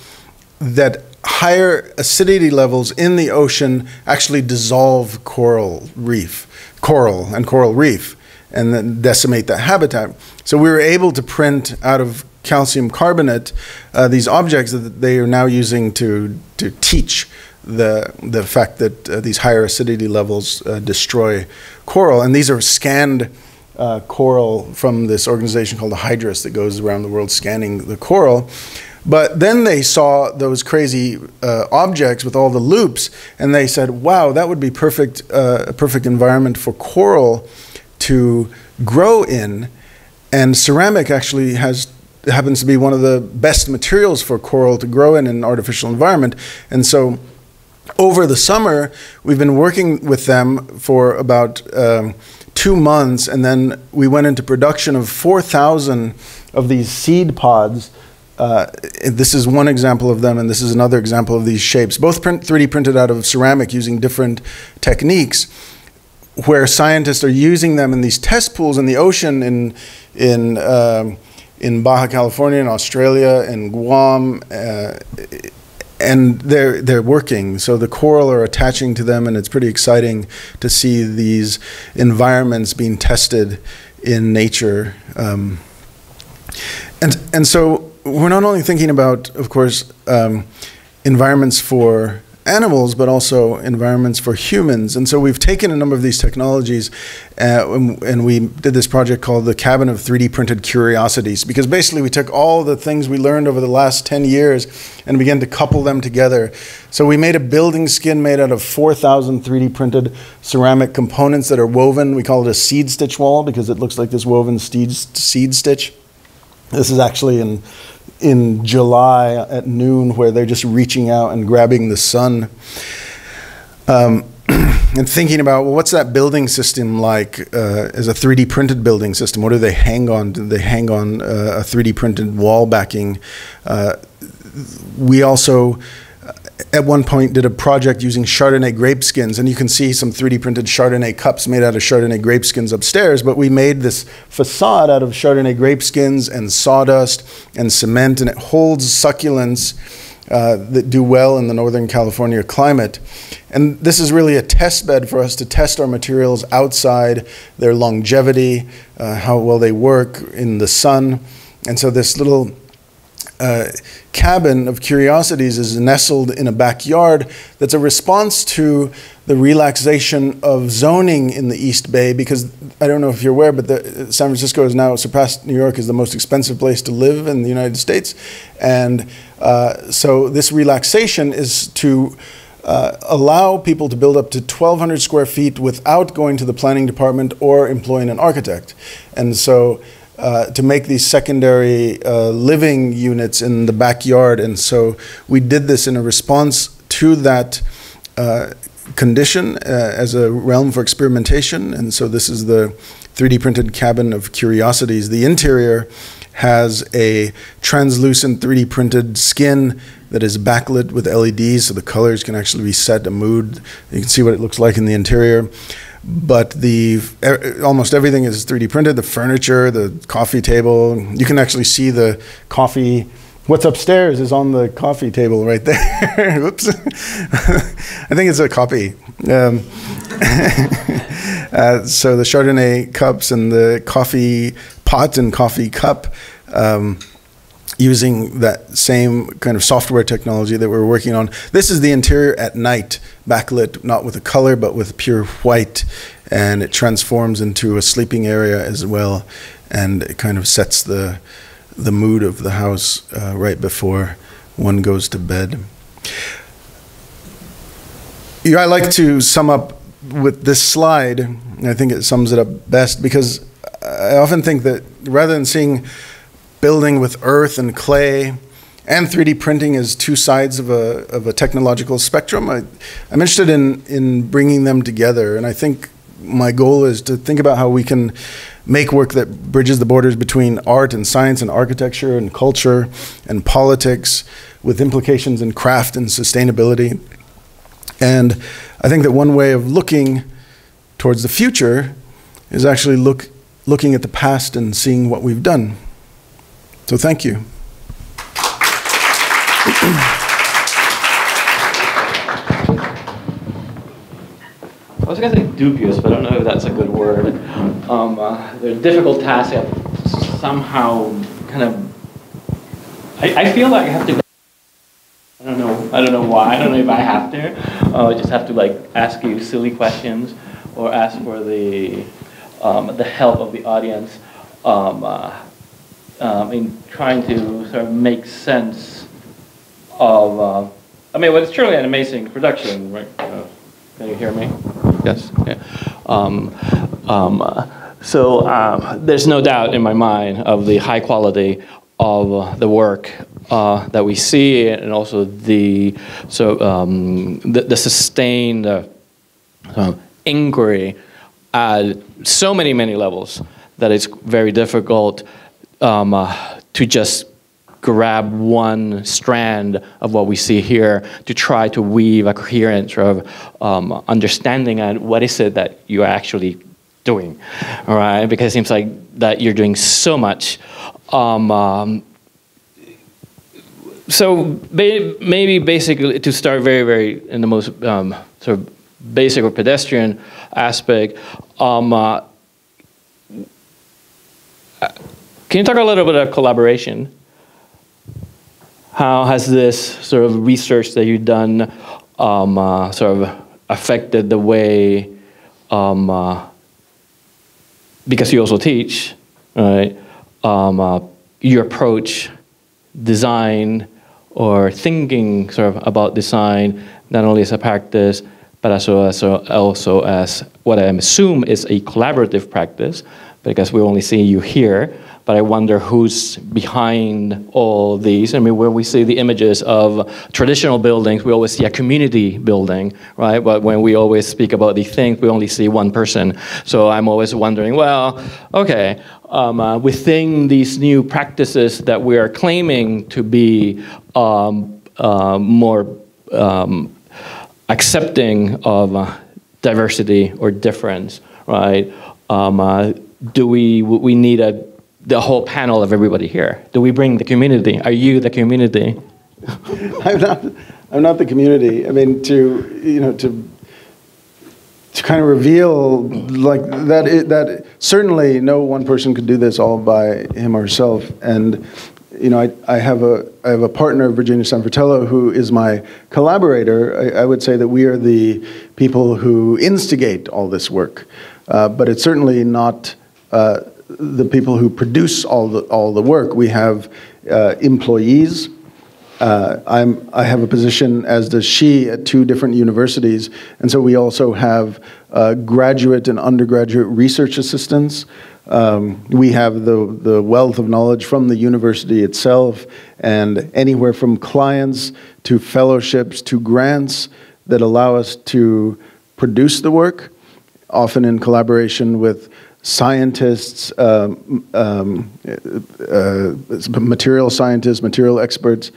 that higher acidity levels in the ocean actually dissolve coral reef, coral and coral reef and then decimate that habitat. So we were able to print out of calcium carbonate uh, these objects that they are now using to, to teach the, the fact that uh, these higher acidity levels uh, destroy coral. And these are scanned uh, coral from this organization called the Hydrous that goes around the world scanning the coral. But then they saw those crazy uh, objects with all the loops, and they said, "Wow, that would be perfect, uh, a perfect environment for coral to grow in. And ceramic actually has happens to be one of the best materials for coral to grow in an artificial environment. And so over the summer, we've been working with them for about um, two months, and then we went into production of 4,000 of these seed pods. Uh, this is one example of them, and this is another example of these shapes, both print, 3D printed out of ceramic using different techniques where scientists are using them in these test pools in the ocean in in um, in Baja California, in Australia, in Guam, uh, and they're they're working. So the coral are attaching to them, and it's pretty exciting to see these environments being tested in nature. Um, and and so we're not only thinking about, of course, um, environments for animals, but also environments for humans. And so we've taken a number of these technologies uh, and, and, we did this project called the Cabin of 3D Printed Curiosities, because basically we took all the things we learned over the last 10 years and began to couple them together. So we made a building skin made out of 4,000 3D printed ceramic components that are woven. We call it a seed stitch wall because it looks like this woven seed, seed stitch. This is actually in in July at noon where they're just reaching out and grabbing the sun. Um, and thinking about well, what's that building system like uh, as a 3D printed building system? What do they hang on? Do they hang on uh, a 3D printed wall backing? Uh, we also at one point did a project using Chardonnay grape skins, and you can see some 3D printed Chardonnay cups made out of Chardonnay grape skins upstairs. But we made this facade out of Chardonnay grape skins and sawdust and cement, and it holds succulents uh, that do well in the Northern California climate. And this is really a test bed for us to test our materials outside, their longevity, uh, how well they work in the sun. And so this little uh, cabin of curiosities is nestled in a backyard that's a response to the relaxation of zoning in the East Bay because I don't know if you're aware, but the, San Francisco has now surpassed New York as the most expensive place to live in the United States. And uh, so this relaxation is to uh, allow people to build up to 1,200 square feet without going to the planning department or employing an architect. And so uh, to make these secondary uh, living units in the backyard. And so we did this in a response to that uh, condition uh, as a realm for experimentation. And so this is the 3D printed cabin of curiosities. The interior has a translucent 3D printed skin that is backlit with LEDs, so the colors can actually be set a mood. You can see what it looks like in the interior but the almost everything is 3D printed. The furniture, the coffee table. You can actually see the coffee. What's upstairs is on the coffee table right there. Whoops. I think it's a copy. Um, uh, so the Chardonnay cups and the coffee pot and coffee cup. Um, using that same kind of software technology that we're working on. This is the interior at night, backlit, not with a color, but with pure white. And it transforms into a sleeping area as well. And it kind of sets the, the mood of the house uh, right before one goes to bed. Yeah, I like to sum up with this slide. I think it sums it up best because I often think that rather than seeing building with earth and clay and 3D printing is two sides of a, of a technological spectrum. I, am interested in, in bringing them together, and I think my goal is to think about how we can make work that bridges the borders between art and science and architecture and culture and politics with implications in craft and sustainability. And I think that one way of looking towards the future is actually look, looking at the past and seeing what we've done. So thank you. I was going to say dubious, but I don't know if that's a good word. Um, uh, they're difficult tasks. I somehow kind of. I, I feel like I have to. I don't know. I don't know why. I don't know if I have to. Uh, I just have to like ask you silly questions, or ask for the um, the help of the audience. Um, uh, um, in trying to sort of make sense of, uh, I mean, well, it's truly an amazing production, right? Uh, can you hear me? Yes. Yeah. Um, um, uh, so um, there's no doubt in my mind of the high quality of uh, the work uh, that we see, and also the so um, the, the, sustained uh, inquiry at so many many levels that it's very difficult um, uh, to just grab one strand of what we see here to try to weave a coherent sort of um, understanding on what is it that you're actually doing, all right? Because it seems like that you're doing so much. Um, um, so maybe basically to start very, very in the most um, sort of basic or pedestrian aspect, um, uh, can you talk a little bit about collaboration? How has this sort of research that you've done um, uh, sort of affected the way, um, uh, because you also teach, right? Um, uh, you approach design or thinking sort of about design, not only as a practice, but also as, also as what I assume is a collaborative practice, because we only see you here, but I wonder who's behind all these. I mean, when we see the images of traditional buildings, we always see a community building, right? But when we always speak about these things, we only see one person. So I'm always wondering, well, okay, um, uh, within these new practices that we are claiming to be um, uh, more um, accepting of uh, diversity or difference, right? Um, uh, do we we need a the whole panel of everybody here? Do we bring the community? Are you the community? I'm not. I'm not the community. I mean, to you know, to to kind of reveal like that. It, that certainly no one person could do this all by him or herself. And you know, I, I have a I have a partner, Virginia San Fratello, who is my collaborator. I, I would say that we are the people who instigate all this work, uh, but it's certainly not. Uh, the people who produce all the all the work. We have uh, employees uh, I'm, I have a position, as does she, at two different universities, and so we also have uh, graduate and undergraduate research assistants. Um, we have the, the wealth of knowledge from the university itself, and anywhere from clients to fellowships to grants that allow us to produce the work, often in collaboration with scientists, um, um, uh, material scientists, material experts,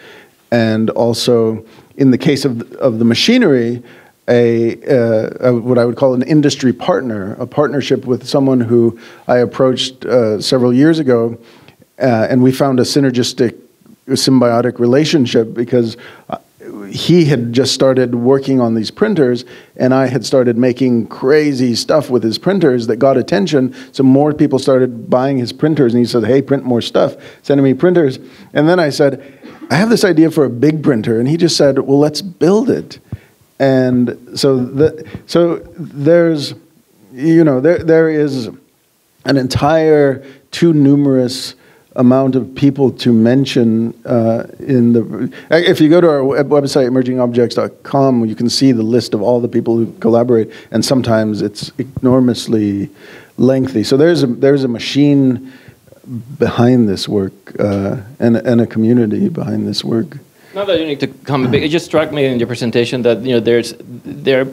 and also in the case of the, of the machinery, a, uh, a, what I would call an industry partner, a partnership with someone who I approached uh, several years ago, uh, and we found a synergistic, symbiotic relationship because uh, he had just started working on these printers, and I had started making crazy stuff with his printers that got attention. So more people started buying his printers, and he said, "Hey, print more stuff, sending me printers." And then I said I have this idea for a big printer, and he just said, well, let's build it. And so, the, so there's, you know, there, there is an entire too numerous amount of people to mention uh, in the. If you go to our website, emergingobjects.com, you can see the list of all the people who collaborate, and sometimes it's enormously lengthy. So there's a, there's a machine behind this work uh, and, and a community behind this work. Not that you need to come. It just struck me in your presentation that you know there's there,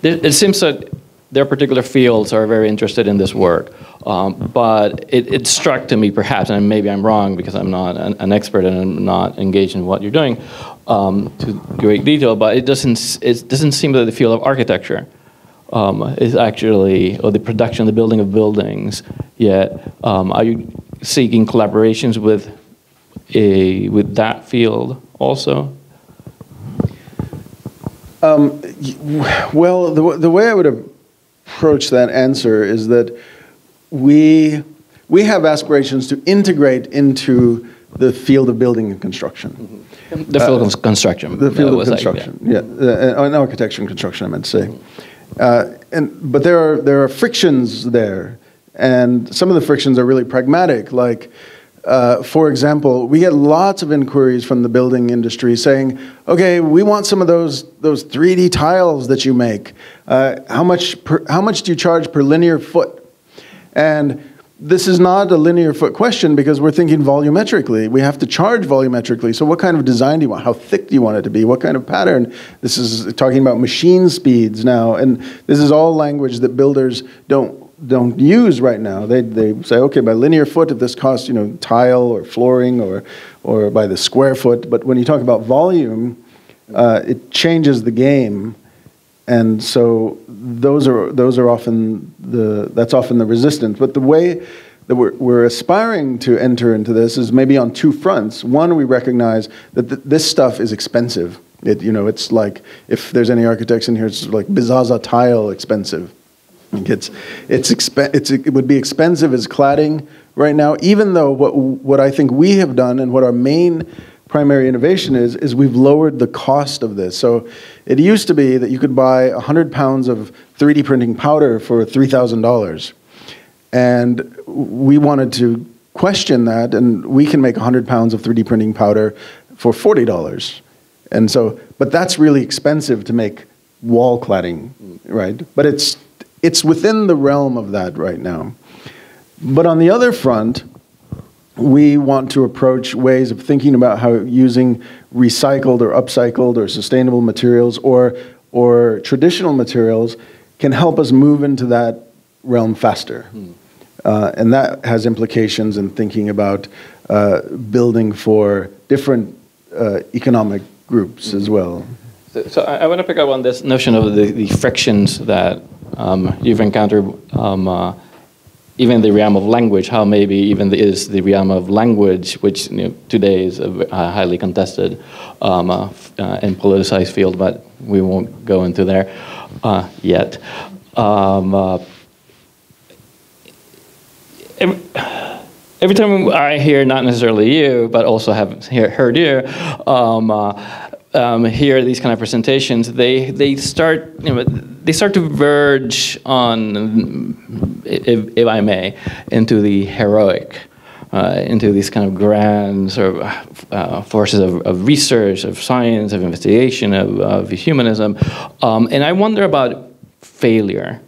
there it seems that their particular fields are very interested in this work. Um, but it, it, struck to me, perhaps, and maybe I'm wrong because I'm not an, an expert and I'm not engaged in what you're doing um, to great detail. But it doesn't it doesn't seem that the field of architecture um, is actually, or the production, the building of buildings yet. Um, are you seeking collaborations with a with that field also? Um, well, the, the way I would approach that answer is that we we have aspirations to integrate into the field of building and construction. Mm-hmm. The field uh, of construction. The field of construction, like, yeah. yeah. Uh, uh architecture and construction, I meant to say. Mm-hmm. Uh, and, but there are, there are frictions there, and some of the frictions are really pragmatic. Like, uh, for example, we get lots of inquiries from the building industry saying, "Okay, we want some of those those 3D tiles that you make. Uh, how much per, how much do you charge per linear foot?" And this is not a linear foot question because we're thinking volumetrically. We have to charge volumetrically. So, what kind of design do you want? How thick do you want it to be? What kind of pattern? This is talking about machine speeds now, and this is all language that builders don't don't use right now. They they say, okay, by linear foot, if this costs you know tile or flooring or or by the square foot. But when you talk about volume, uh, it changes the game and so those are those are often the that's often the resistance. But the way that we're, we're aspiring to enter into this is maybe on two fronts. One, we recognize that th- this stuff is expensive. It, you know, it's like if there's any architects in here, it's like Bisazza tile expensive. It's, it's, exp- it's, it would be expensive as cladding right now, even though what, what I think we have done and what our main primary innovation is, is we've lowered the cost of this. So it used to be that you could buy 100 pounds of 3D printing powder for $3,000. And we wanted to question that, and we can make 100 pounds of 3D printing powder for $40. And so, but that's really expensive to make wall cladding, right? But it's, it's within the realm of that right now. But on the other front, we want to approach ways of thinking about how using recycled or upcycled or sustainable materials or, or traditional materials can help us move into that realm faster. Hmm. Uh, and that has implications in thinking about uh, building for different uh, economic groups as well. So, so I, I want to pick up on this notion of the, the frictions that you've encountered, um, uh, even the realm of language, how maybe even the, is the realm of language, which you know, today is a, a highly contested um, uh, uh, and politicized field, but we won't go into there uh, yet. Um, uh, every, every, time I hear, not necessarily you, but also have hear, heard you, um, uh, um, hear these kind of presentations, they they start you know, they start to verge on, if, if I may, into the heroic. Uh, into these kind of grand sort of uh, forces of, of, research, of science, of investigation, of, of humanism. Um, and I wonder about failure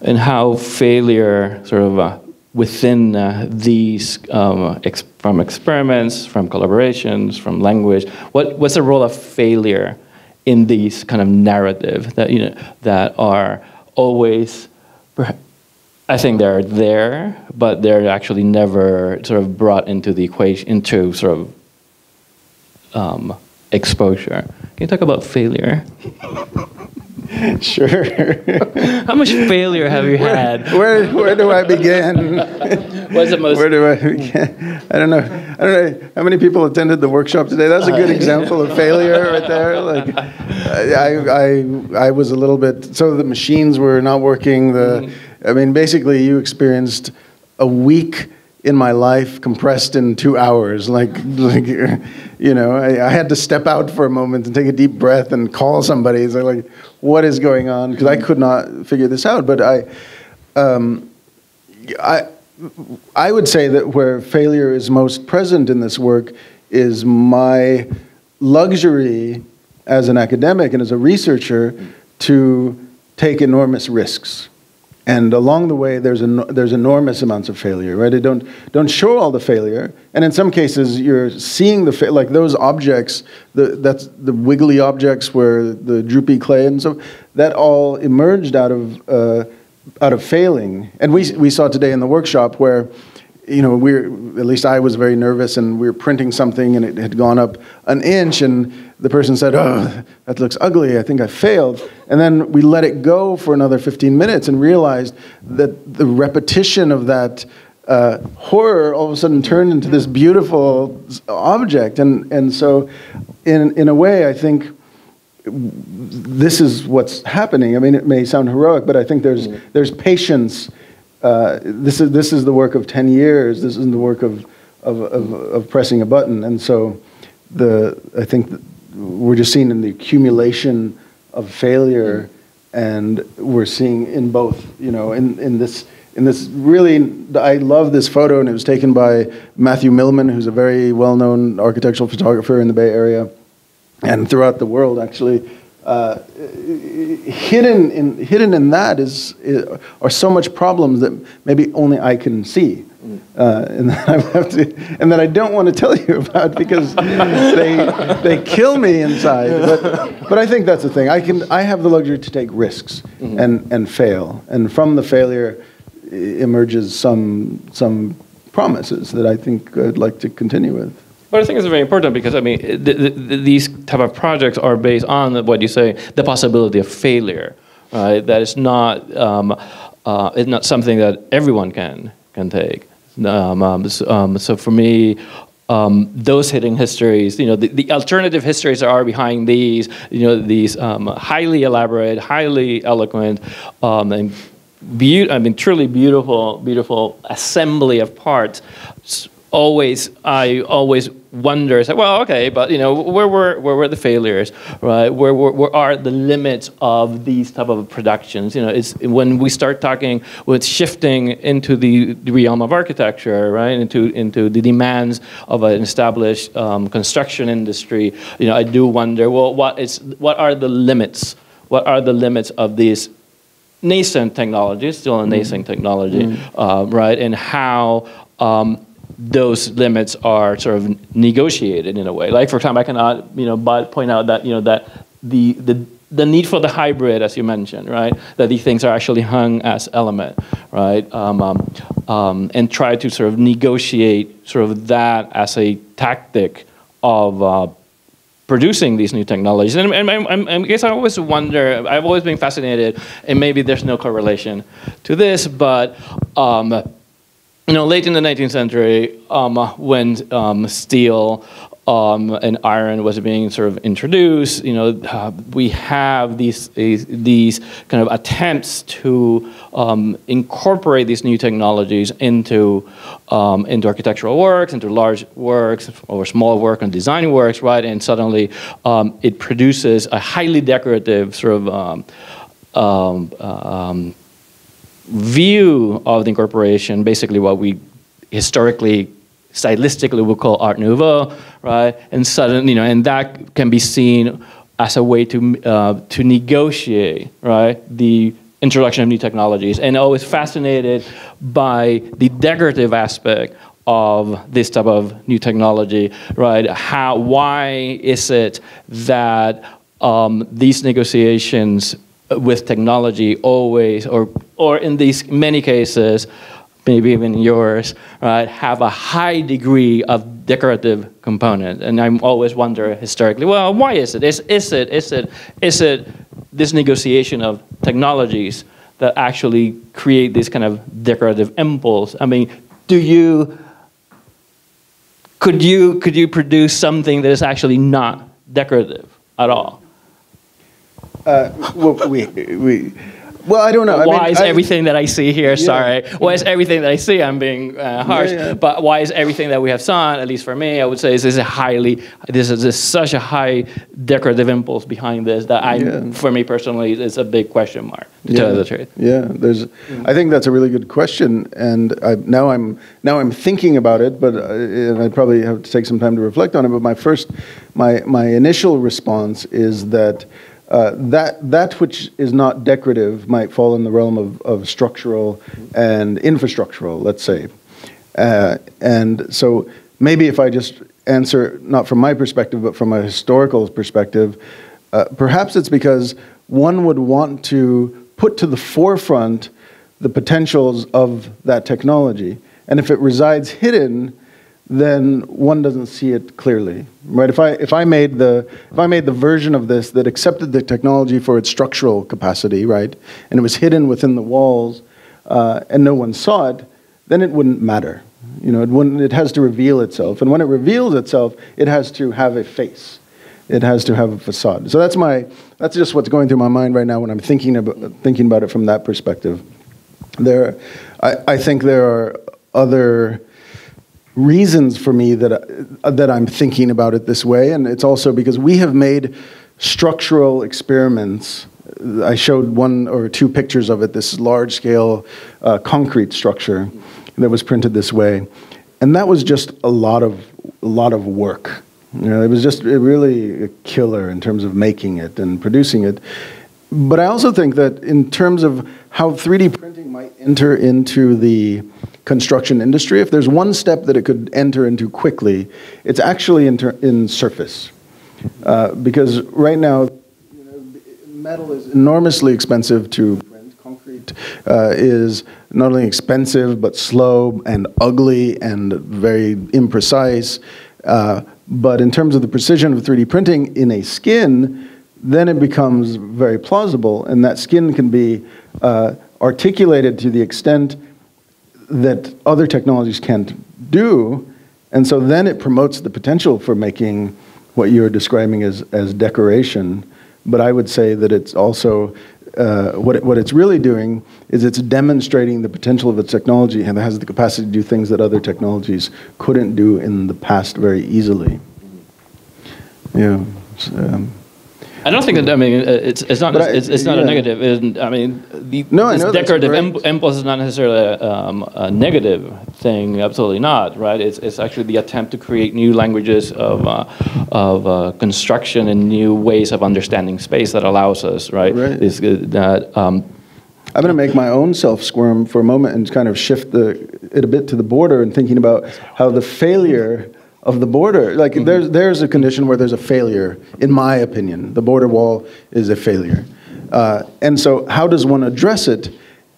and how failure sort of uh, within uh, these um, ex from experiments, from collaborations, from language, what, what's the role of failure in these kind of narrative that, you know, that are always, I think they're there, but they're actually never sort of brought into the equation, into sort of um, exposure. Can you talk about failure? sure. How much failure have you had? Where, where do I begin? What's the most? Where do I begin? I don't know. I don't know how many people attended the workshop today. That's a good example of failure right there. Like, I, I, I was a little bit. So the machines were not working. The, mm-hmm. I mean, basically, you experienced a week in my life compressed in two hours. Like, like you know, I, I, had to step out for a moment and take a deep breath and call somebody. So like, what is going on? Because I could not figure this out. But I, um, I, I would say that where failure is most present in this work is my luxury as an academic and as a researcher to take enormous risks and along the way there's an, there's enormous amounts of failure right? They don't don't show all the failure. And in some cases you're seeing the like those objects the that's the wiggly objects where the droopy clay and so that all emerged out of uh, out of failing. And we we saw today in the workshop where you know we're at least I was very nervous and we were printing something and it had gone up an inch and the person said, Oh, that looks ugly. I think I failed. And then we let it go for another 15 minutes and realized that the repetition of that uh, horror all of a sudden turned into this beautiful object. And, and so, in, in a way, I think this is what's happening. I mean, it may sound heroic, but I think there's, there's patience. Uh, this, is, this is the work of 10 years. This isn't the work of, of, of, of pressing a button. And so, the, I think we're just seeing in the accumulation of failure, and we're seeing in both, you know, in, in this in this really, I love this photo, and it was taken by Matthew Millman, who's a very well-known architectural photographer in the Bay Area, and throughout the world, actually. Uh, hidden in hidden in that is, is, are so much problems that maybe only I can see uh, and that I have to, and that I don't want to tell you about because they they kill me inside. But but I think that's the thing. I can I have the luxury to take risks mm-hmm. and and fail, and from the failure emerges some some promises that I think I'd like to continue with. But I think it's very important because I mean the, the, these type of projects are based on what you say the possibility of failure, right? That is not um, uh, it's not something that everyone can can take. Um, um, so, um, so, for me, um, those hidden histories, you know, the, the, alternative histories that are behind these, you know, these um, highly elaborate, highly eloquent, um, and I mean, truly beautiful, beautiful assembly of parts always I always wonder, say, well, okay, but you know, where were where were the failures, right? Where, where, where are the limits of these type of productions? You know, it's when we start talking with shifting into the, the realm of architecture, right? Into into the demands of an established um, construction industry. You know, I do wonder, well, what is what are the limits? What are the limits of these nascent technologies, still a nascent mm-hmm. technology, mm-hmm. uh, right? And how um, those limits are sort of negotiated in a way. Like for example, I cannot you know but point out that you know that the the the need for the hybrid, as you mentioned, right? That these things are actually hung as element, right? Um, um, um, and try to sort of negotiate sort of that as a tactic of uh, producing these new technologies. And, and, and, and I guess I always wonder, I've always been fascinated, and maybe there's no correlation to this, but um, you know, late in the 19th century, um, when um, steel um, and iron was being sort of introduced, you know, uh, we have these, these, these kind of attempts to um, incorporate these new technologies into um, into architectural works, into large works or small work and design works, right? And suddenly um, it produces a highly decorative sort of um, um, view of the incorporation, basically what we historically stylistically we call Art Nouveau, right? And suddenly, you know, and that can be seen as a way to uh, to negotiate, right, the introduction of new technologies. And I was fascinated by the decorative aspect of this type of new technology, right? How, why is it that um, these negotiations with technology always, or, or in these many cases, maybe even yours, right, have a high degree of decorative component. And I'm always wonder historically, well, why is it? Is, is it, is it, is it this negotiation of technologies that actually create this kind of decorative impulse? I mean, do you, could you, could you produce something that is actually not decorative at all? Uh, well, we, we, well, I don't know. why I mean, is I, everything that I see here? Sorry. Why is everything that I see? I'm being uh, harsh. Yeah, yeah. But why is everything that we have seen, at least for me, I would say, is this a highly. This is, this such a high decorative impulse behind this that I, Yeah. for me personally, it's a big question mark. To tell you the truth. Yeah, there's. I think that's a really good question, and I, now I'm now I'm thinking about it, but uh, and I probably have to take some time to reflect on it. But my first, my my initial response is that. Uh, that that which is not decorative might fall in the realm of, of structural and infrastructural, let's say, uh, and so maybe if I just answer not from my perspective but from a historical perspective, uh, perhaps it's because one would want to put to the forefront the potentials of that technology. And if it resides hidden, then one doesn't see it clearly. Right? If I, if I, made, the, if I made the version of this that accepted the technology for its structural capacity, right, and it was hidden within the walls uh, and no one saw it, then it wouldn't matter. You know, it, wouldn't, it has to reveal itself. And when it reveals itself, it has to have a face it has to have a facade. So that's my that's just what's going through my mind right now when I'm thinking about thinking about it from that perspective. There, I, I think there are other reasons for me that uh, that I'm thinking about it this way, and it's also because we have made structural experiments. I showed one or two pictures of it. This large scale uh, concrete structure that was printed this way, and that was just a lot of a lot of work. You know, it was just really a killer in terms of making it and producing it. But I also think that in terms of how 3D printing might enter into the construction industry, if there's one step that it could enter into quickly, it's actually in, in surface. Uh, because right now, you know, metal is enormously expensive to print. Concrete uh, is not only expensive, but slow and ugly and very imprecise. Uh, but in terms of the precision of 3D printing in a skin, then it becomes very plausible, and that skin can be uh, articulated to the extent that other technologies can't do. And so then it promotes the potential for making what you're describing as, as decoration. But I would say that it's also, uh, what, it, what it's really doing is it's demonstrating the potential of its technology and it has the capacity to do things that other technologies couldn't do in the past very easily. Yeah. it's, um, I don't think that. I mean, uh, it's it's not I- it's, it's not a negative. It- I mean, the, No, this decorative impulse is not necessarily a, um, a negative thing. Absolutely not. Right? It's it's actually the attempt to create new languages of uh, of uh, construction and new ways of understanding space that allows us. Right? Right. This, uh, that. Um, I'm going to make my own self squirm for a moment and kind of shift the, it a bit to the border and thinking about how the failure of the border, like there's, there's a condition where there's a failure, in my opinion. The border wall is a failure. Uh, and so, how does one address it?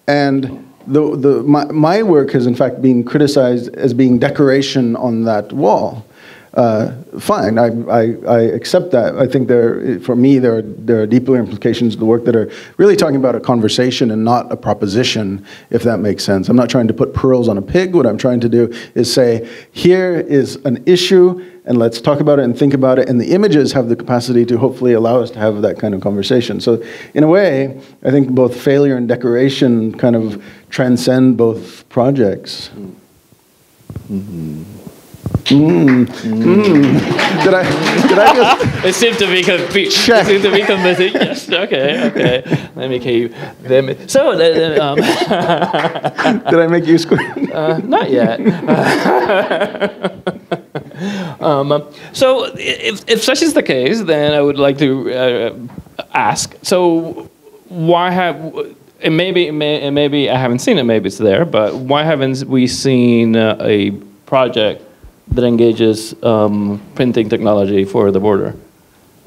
And the, the, my, my work has, in fact, been criticized as being decoration on that wall. Uh, fine. I, I, I, accept that. I think there, for me, there are, there are deeper implications of the work that are really talking about a conversation and not a proposition, if that makes sense. I'm not trying to put pearls on a pig. What I'm trying to do is say, here is an issue, and let's talk about it and think about it. And the images have the capacity to hopefully allow us to have that kind of conversation. So, in a way, I think both failure and decoration kind of transcend both projects. Mm-hmm. Mm. Mm. Did I? Did I just? it seemed to be. Check. It seemed to be complete. Yes. Okay. Okay. Let me keep. Me. So. Um, did I make you squirm? Uh, not yet. um, so, if, if such is the case, then I would like to uh, ask. So, why have it maybe may, maybe I haven't seen it. Maybe it's there, but why haven't we seen uh, a project that engages um, printing technology for the border?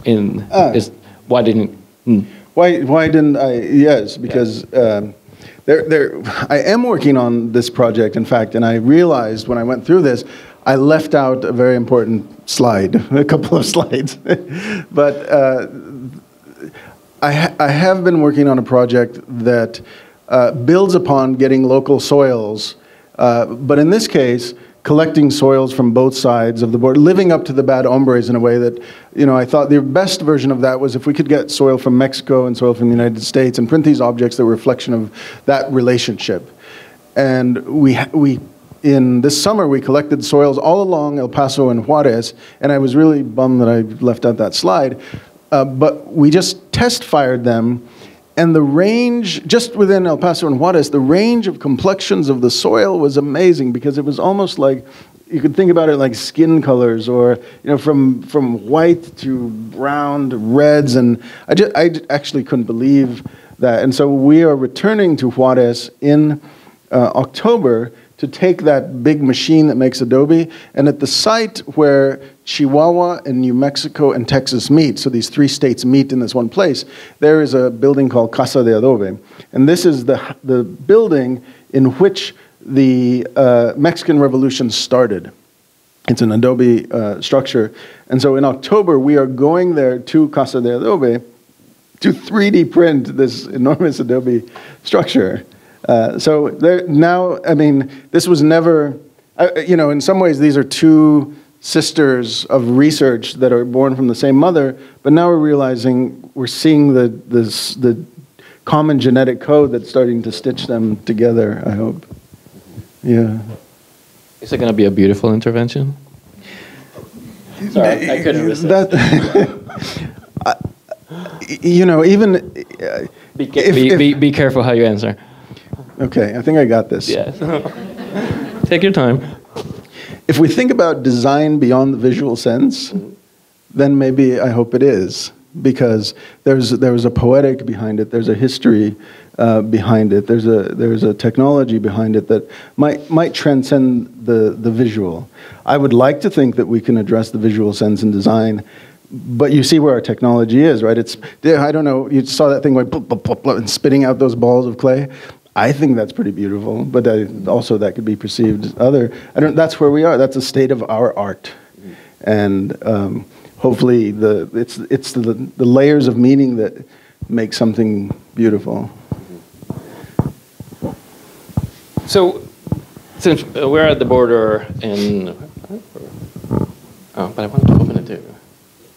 In uh, is why didn't? Hmm. Why why didn't I? Yes, because. Yeah. Um, there, there, I am working on this project, in fact, and I realized when I went through this, I left out a very important slide, a couple of slides. but uh, I, ha I, have been working on a project that uh, builds upon getting local soils, uh, but in this case, collecting soils from both sides of the border, living up to the bad hombres in a way that, you know, I thought the best version of that was if we could get soil from Mexico and soil from the United States and print these objects that were a reflection of that relationship. And we, we in this summer, we collected soils all along El Paso and Juarez, and I was really bummed that I left out that slide. Uh, but we just test fired them and the range, just within El Paso and Juarez, the range of complexions of the soil was amazing because it was almost like you could think about it like skin colors or you know from from white to brown to reds. And I, just, I actually couldn't believe that. And so we are returning to Juarez in uh, October to take that big machine that makes adobe and at the site where Chihuahua and New Mexico and Texas meet, so these three states meet in this one place, there is a building called Casa de Adobe. And this is the, the building in which the uh, Mexican Revolution started. It's an adobe uh, structure. And so in October, we are going there to Casa de Adobe to 3D print this enormous adobe structure. Uh, so there, now, I mean, this was never, uh, you know, in some ways, these are two sisters of research that are born from the same mother, but now we're realizing we're seeing the, this, the common genetic code that's starting to stitch them together, I hope. Yeah. Is it going to be a beautiful intervention? Sorry, I couldn't resist. That, you know, even. Uh, be, if, be, if, be, be careful how you answer. Okay, I think I got this. Yes. Take your time if we think about design beyond the visual sense, then maybe I hope it is because there's there's a poetic behind it, there's a history uh, behind it, there's a there's a technology behind it that might might transcend the the visual. I would like to think that we can address the visual sense in design. But you see where our technology is, right? It's I don't know. You saw that thing going and spitting out those balls of clay. I think that's pretty beautiful, but also that could be perceived as other. I don't. That's where we are. That's a state of our art, and um, hopefully the it's it's the the layers of meaning that make something beautiful. So, since we're at the border in, oh, but I wanted to open it too.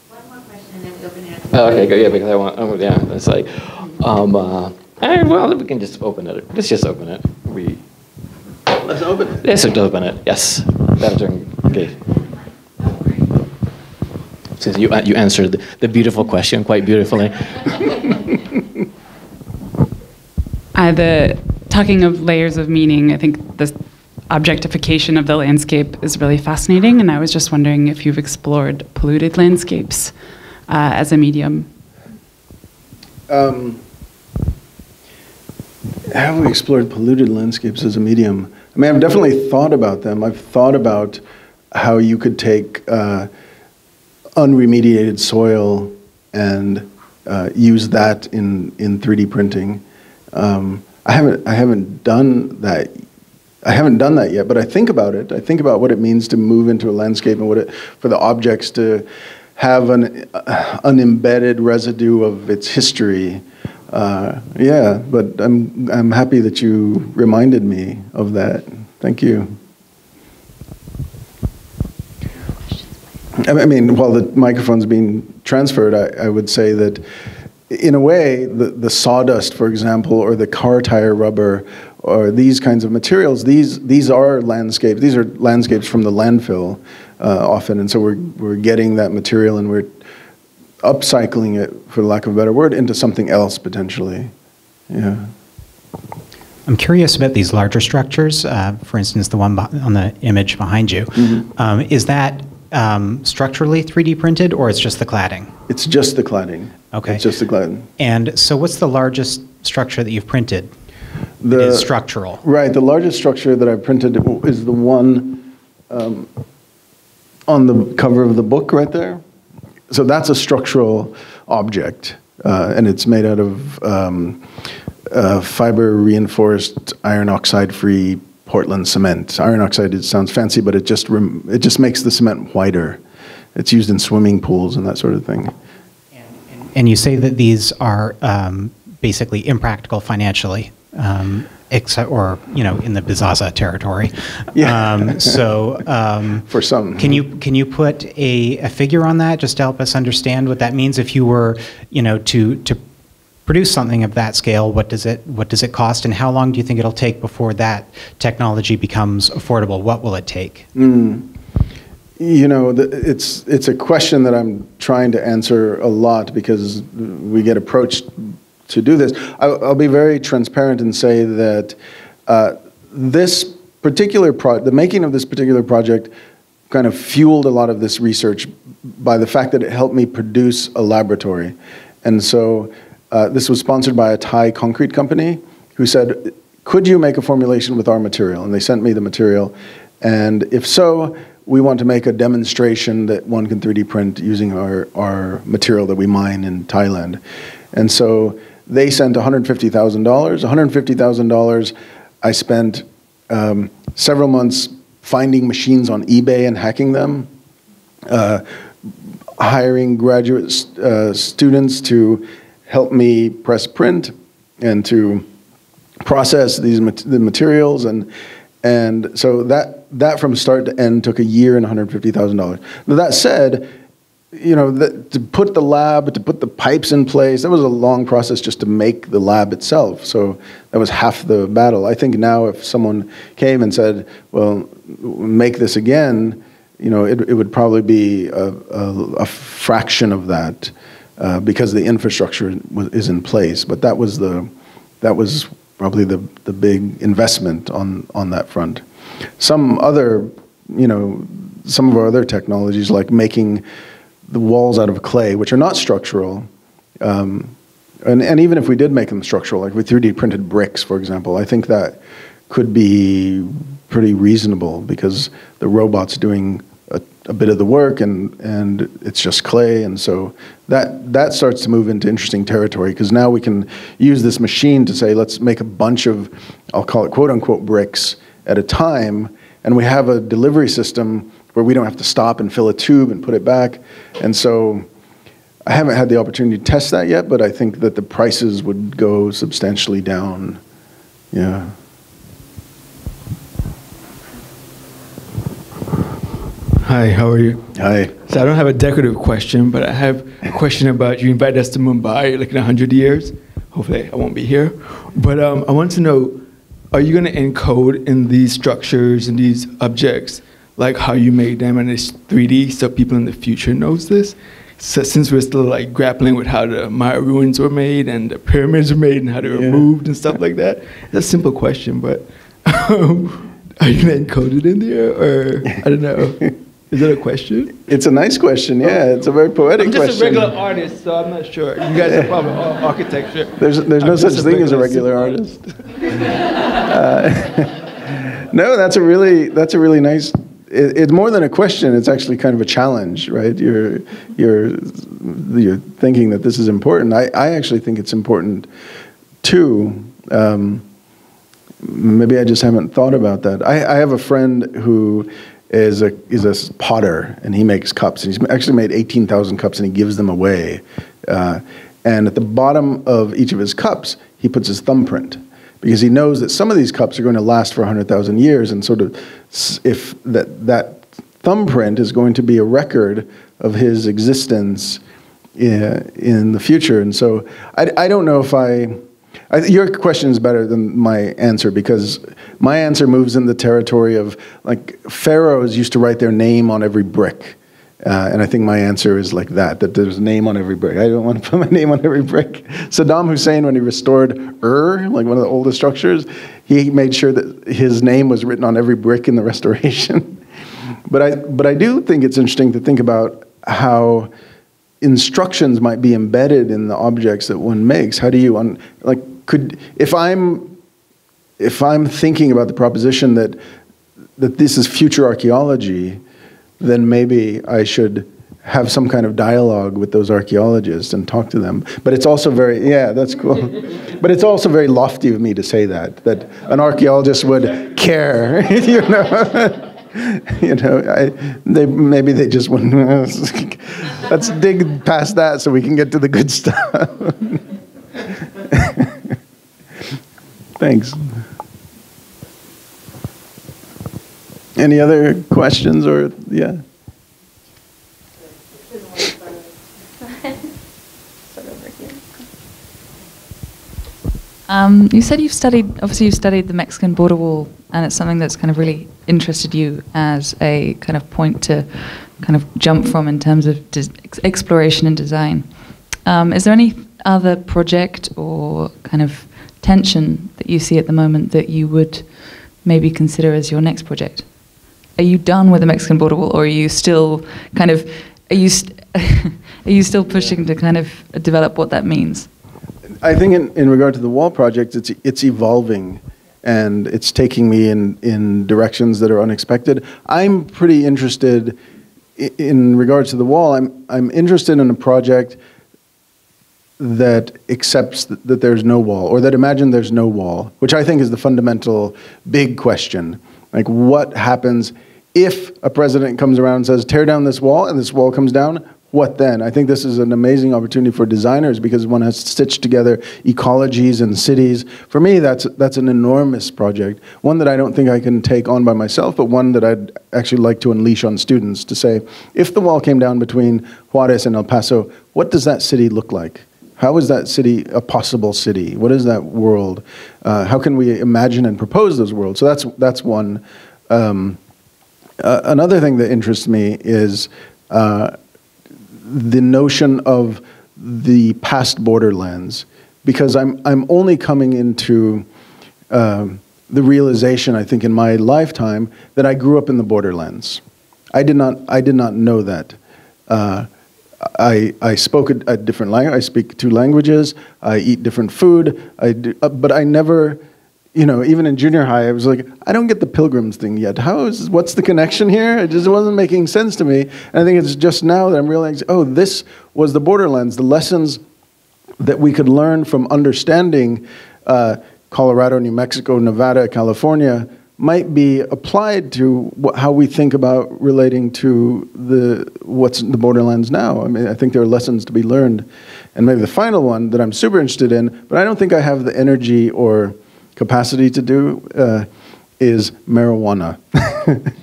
One more question, and then we open it. Oh, okay, good. Yeah, because I want. Oh, yeah, it's like. Um, uh, Eh, well, we can just open it. Let's just open it. We. Let's open it. Let's open it. Yes. That'll turn. Okay. Since you you answered the beautiful question quite beautifully. uh, the talking of layers of meaning, I think the objectification of the landscape is really fascinating, and I was just wondering if you've explored polluted landscapes uh, as a medium. Um, have we explored polluted landscapes as a medium? I mean, I've definitely thought about them. I've thought about how you could take uh, unremediated soil and uh, use that in, in 3D printing. Um, I haven't I haven't done that I haven't done that yet, but I think about it. I think about what it means to move into a landscape and what it for the objects to have an uh, an embedded residue of its history. Uh, yeah, but I'm I'm happy that you reminded me of that. Thank you. I mean, while the microphone's being transferred, I, I would say that in a way, the, the sawdust, for example, or the car tire rubber, or these kinds of materials, these, these are landscapes. These are landscapes from the landfill uh, often, and so we're, we're getting that material and we're upcycling it, for lack of a better word, into something else potentially. Yeah. I'm curious about these larger structures. Uh, for instance, the one on the image behind you. Mm-hmm. Um, is that um, structurally 3D printed, or it's just the cladding? It's just the cladding. Okay. It's just the cladding. And so, what's the largest structure that you've printed? The is structural. Right. The largest structure that I printed is the one um, on the cover of the book right there. So that's a structural object, uh, and it's made out of um, uh, fiber reinforced iron oxide free Portland cement. Iron oxide it sounds fancy, but it just it just makes the cement whiter. It's used in swimming pools and that sort of thing. And, and you say that these are um, basically impractical financially. Um, except, or you know, in the Bisazza territory. Yeah. Um, so, um, for some, can you can you put a, a figure on that just to help us understand what that means? If you were, you know, to to produce something of that scale, what does it what does it cost, and how long do you think it'll take before that technology becomes affordable? What will it take? Mm. You know, the, it's it's a question that I'm trying to answer a lot because we get approached to do this. I'll, I'll be very transparent and say that uh, this particular project, the making of this particular project, kind of fueled a lot of this research by the fact that it helped me produce a laboratory, and so uh, this was sponsored by a Thai concrete company who said, Could you make a formulation with our material? And they sent me the material. And if so, we want to make a demonstration that one can 3D print using our, our material that we mine in Thailand. And so they sent $150,000. $150,000, I spent um, several months finding machines on eBay and hacking them, uh, hiring graduate uh, students to help me press print and to process these the materials and and so that that from start to end took a year and $150,000. Now that said, you know, the, to put the lab, to put the pipes in place, that was a long process just to make the lab itself. So that was half the battle. I think now if someone came and said, well, make this again, you know, it, it would probably be a, a, a fraction of that uh, because the infrastructure is in place. But that was the that was probably the the big investment on on that front. Some other, you know, some of our other technologies like making the walls out of clay, which are not structural. Um, and, and even if we did make them structural, like with 3D printed bricks, for example, I think that could be pretty reasonable because the robot's doing a, a, bit of the work and, and it's just clay. And so that, that starts to move into interesting territory because now we can use this machine to say, let's make a bunch of, I'll call it quote unquote bricks at a time. And we have a delivery system where we don't have to stop and fill a tube and put it back. And so I haven't had the opportunity to test that yet, but I think that the prices would go substantially down. Yeah. Hi, how are you? Hi. So I don't have a decorative question, but I have a question about you invited us to Mumbai like in 100 years. Hopefully I won't be here. But um, I want to know, are you going to encode in these structures and these objects like how you made them and it's 3D so people in the future knows this? So since we're still like grappling with how the Maya ruins were made and the pyramids were made and how they were yeah. moved and stuff like that, it's a simple question, but um, are you going to encode it in there or I don't know. Is that a question? It's a nice question. Yeah, it's a very poetic question. I'm just question. a regular artist, so I'm not sure. You guys are probably architecture. There's there's no such thing as a regular artist. uh, no, that's a really that's a really nice. It, it's more than a question. It's actually kind of a challenge, right? You're you're you're thinking that this is important. I I actually think it's important too. Um, maybe I just haven't thought about that. I, I have a friend who is a is a potter, and he makes cups. And he's actually made eighteen thousand cups, and he gives them away. Uh, and at the bottom of each of his cups, he puts his thumbprint because he knows that some of these cups are going to last for 100,000 years, and sort of if that that thumbprint is going to be a record of his existence in, uh, in the future. And so I, I don't know if I, I, your question is better than my answer because my answer moves in the territory of like pharaohs used to write their name on every brick. Uh, and I think my answer is like that, that there's a name on every brick. I don't want to put my name on every brick. Saddam Hussein, when he restored Ur, like one of the oldest structures, he made sure that his name was written on every brick in the restoration. but, I, but I do think it's interesting to think about how instructions might be embedded in the objects that one makes. How do you, un, like, could, if I'm, if I'm thinking about the proposition that, that this is future archaeology, then maybe I should have some kind of dialogue with those archaeologists and talk to them. But it's also very, yeah, that's cool. but it's also very lofty of me to say that, that an archaeologist would care, you know. you know, I, they, maybe they just want, let's dig past that so we can get to the good stuff. Thanks. Any other questions or, yeah? Um, you said you've studied, obviously, you've studied the Mexican border wall, and it's something that's kind of really interested you as a kind of point to kind of jump from in terms of exploration and design. Um, is there any other project or kind of tension that you see at the moment that you would maybe consider as your next project? Are you done with the Mexican border wall, or are you still kind of are you are you still pushing to kind of develop what that means? I think in, in regard to the wall project, it's it's evolving, and it's taking me in in directions that are unexpected. I'm pretty interested in, regards to the wall. I'm I'm interested in a project that accepts that there's no wall, or that imagine there's no wall, which I think is the fundamental big question. Like, what happens if a president comes around and says, tear down this wall, and this wall comes down, what then? I think this is an amazing opportunity for designers because one has stitched together ecologies and cities. For me, that's, that's an enormous project, one that I don't think I can take on by myself, but one that I'd actually like to unleash on students to say, if the wall came down between Juarez and El Paso, what does that city look like? How is that city a possible city? What is that world? Uh, how can we imagine and propose those worlds? So that's, that's one. Um, uh, another thing that interests me is uh, the notion of the past borderlands, because I'm, I'm only coming into um, the realization, I think, in my lifetime that I grew up in the borderlands. I did not, I did not know that. Uh, I, I spoke a, a different language. I speak two languages. I eat different food. I do, uh, but I never you know, even in junior high, I was like, I don't get the pilgrims thing yet. How is what's the connection here? It just wasn't making sense to me. And I think it's just now that I'm realizing, oh, this was the borderlands, the lessons that we could learn from understanding uh, Colorado, New Mexico, Nevada, California might be applied to how we think about relating to the what's the borderlands now. I mean, I think there are lessons to be learned. And maybe the final one that I'm super interested in, but I don't think I have the energy or capacity to do uh, is marijuana.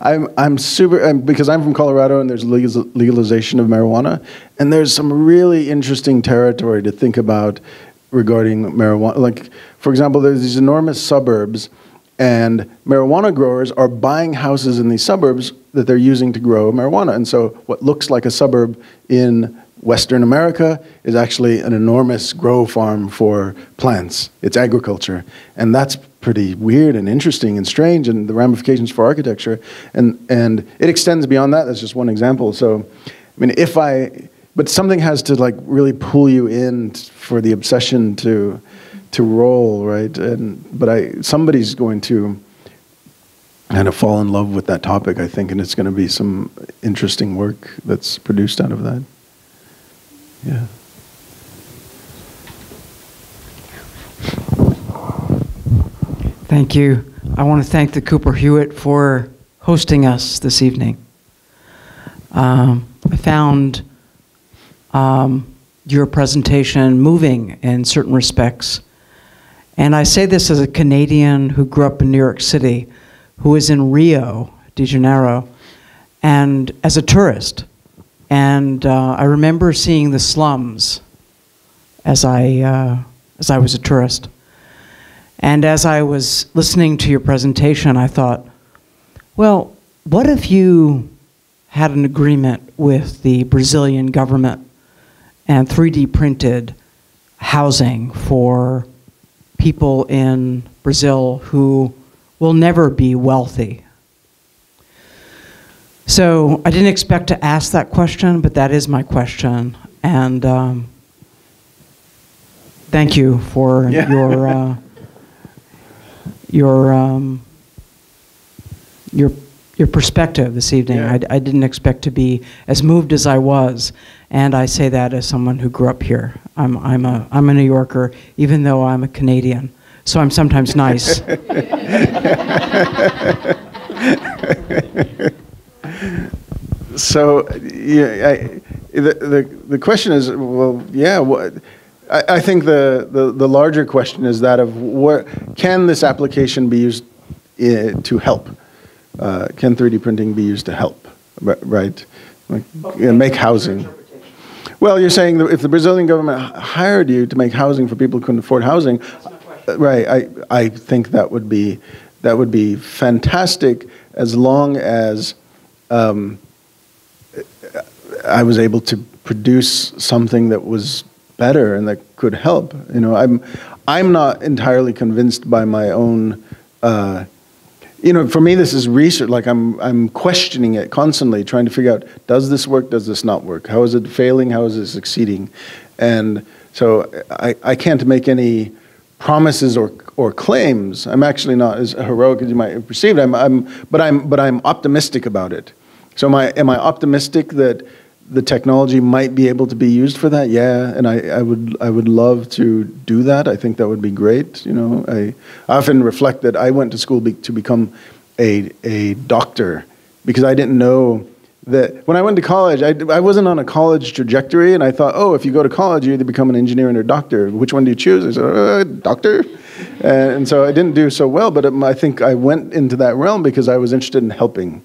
I'm, I'm super, I'm, because I'm from Colorado and there's legalization of marijuana, and there's some really interesting territory to think about regarding marijuana. Like, for example, there's these enormous suburbs, and marijuana growers are buying houses in these suburbs that they're using to grow marijuana. And so, what looks like a suburb in Western America is actually an enormous grow farm for plants. It's agriculture. And that's pretty weird and interesting and strange and the ramifications for architecture. And, and it extends beyond that. That's just one example. So, I mean, if I, but something has to like really pull you in for the obsession to, to roll, right? And, but I, somebody's going to kind of fall in love with that topic, I think, and it's going to be some interesting work that's produced out of that. Yeah. Thank you. I want to thank the Cooper Hewitt for hosting us this evening. Um, I found um, your presentation moving in certain respects. And I say this as a Canadian who grew up in New York City, who is in Rio de Janeiro, and as a tourist. And uh, I remember seeing the slums as I, uh, as I was a tourist. And as I was listening to your presentation, I thought, well, what if you had an agreement with the Brazilian government and 3D printed housing for people in Brazil who will never be wealthy? So I didn't expect to ask that question, but that is my question. And um, thank you for Yeah. your. Uh, your um, your your perspective this evening. Yeah. I, I didn't expect to be as moved as I was, and I say that as someone who grew up here. I'm I'm a I'm a New Yorker, even though I'm a Canadian. So I'm sometimes nice. So, yeah, I, the, the, the question is, well, yeah, what, I, I think the, the, the larger question is that of what, can this application be used uh, to help? Uh, can 3D printing be used to help, right? Like, make housing. Well, you're saying that if the Brazilian government hired you to make housing for people who couldn't afford housing, uh, right? I, I think that would be that would be fantastic as long as um, I was able to produce something that was better and that could help. You know, I'm I'm not entirely convinced by my own. Uh, you know, for me, this is research. Like I'm, I'm questioning it constantly, trying to figure out: does this work? Does this not work? How is it failing? How is it succeeding? And so I, I can't make any promises or or claims. I'm actually not as heroic as you might have perceived. I'm, I'm, but I'm, but I'm optimistic about it. So am I, am I optimistic that the technology might be able to be used for that? Yeah, and I, I would, I would love to do that. I think that would be great. You know, I often reflect that I went to school be, to become a, a doctor because I didn't know that when I went to college, I, I wasn't on a college trajectory, and I thought, oh, if you go to college, you either become an engineer or a doctor. Which one do you choose? I said, uh, doctor. And, and so I didn't do so well, but um, I think I went into that realm because I was interested in helping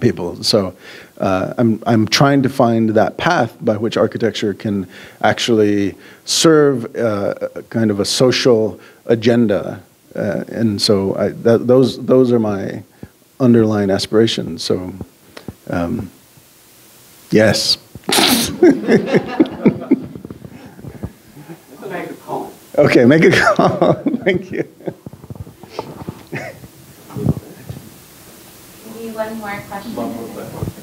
people. So uh, I'm, I'm trying to find that path by which architecture can actually serve uh, a kind of a social agenda. Uh, and so I, that, those, those are my underlying aspirations. So, um, yes. okay, make a call. Thank you. One more question.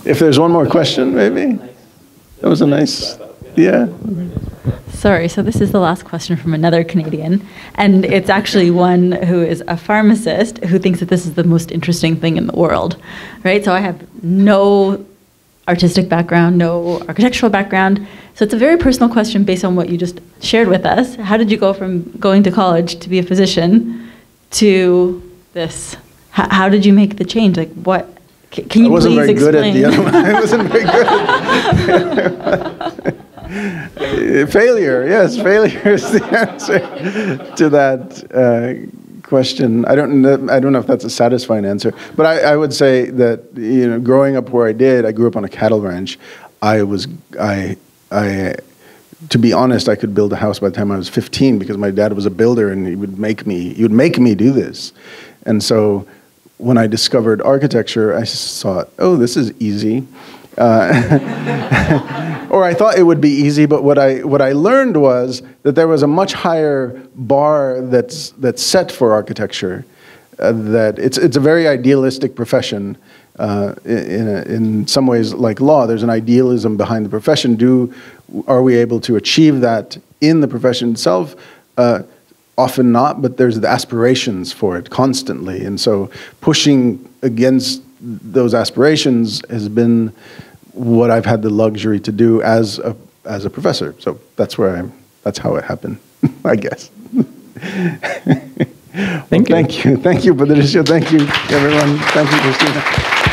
If there's one more question, maybe? That was a nice, yeah. Sorry, so this is the last question from another Canadian, and it's actually one who is a pharmacist who thinks that this is the most interesting thing in the world, right? So I have no artistic background, no architectural background, so it's a very personal question based on what you just shared with us. How did you go from going to college to be a physician to this? How, how did you make the change? Like what? C- Can you I wasn't please very good at the other one. I wasn't very good. Failure, yes, failure is the answer to that uh, question. I don't know, I don't know if that's a satisfying answer, but I, I would say that you know, growing up where I did, I grew up on a cattle ranch. I was, I, I, to be honest, I could build a house by the time I was 15 because my dad was a builder and he would make me, he would make me do this, and so when I discovered architecture, I thought, oh, this is easy. Uh, or I thought it would be easy, but what I, what I learned was that there was a much higher bar that's, that's set for architecture. Uh, that it's, it's a very idealistic profession. Uh, in, a, in some ways, like law, there's an idealism behind the profession. Do, are we able to achieve that in the profession itself? Uh, often not, but there's the aspirations for it constantly. And so pushing against those aspirations has been what I've had the luxury to do as a, as a professor. So that's where I'm, that's how it happened, I guess. Thank you. Thank you, Thank you, Patricio. Thank you, everyone. Thank you, Cristina.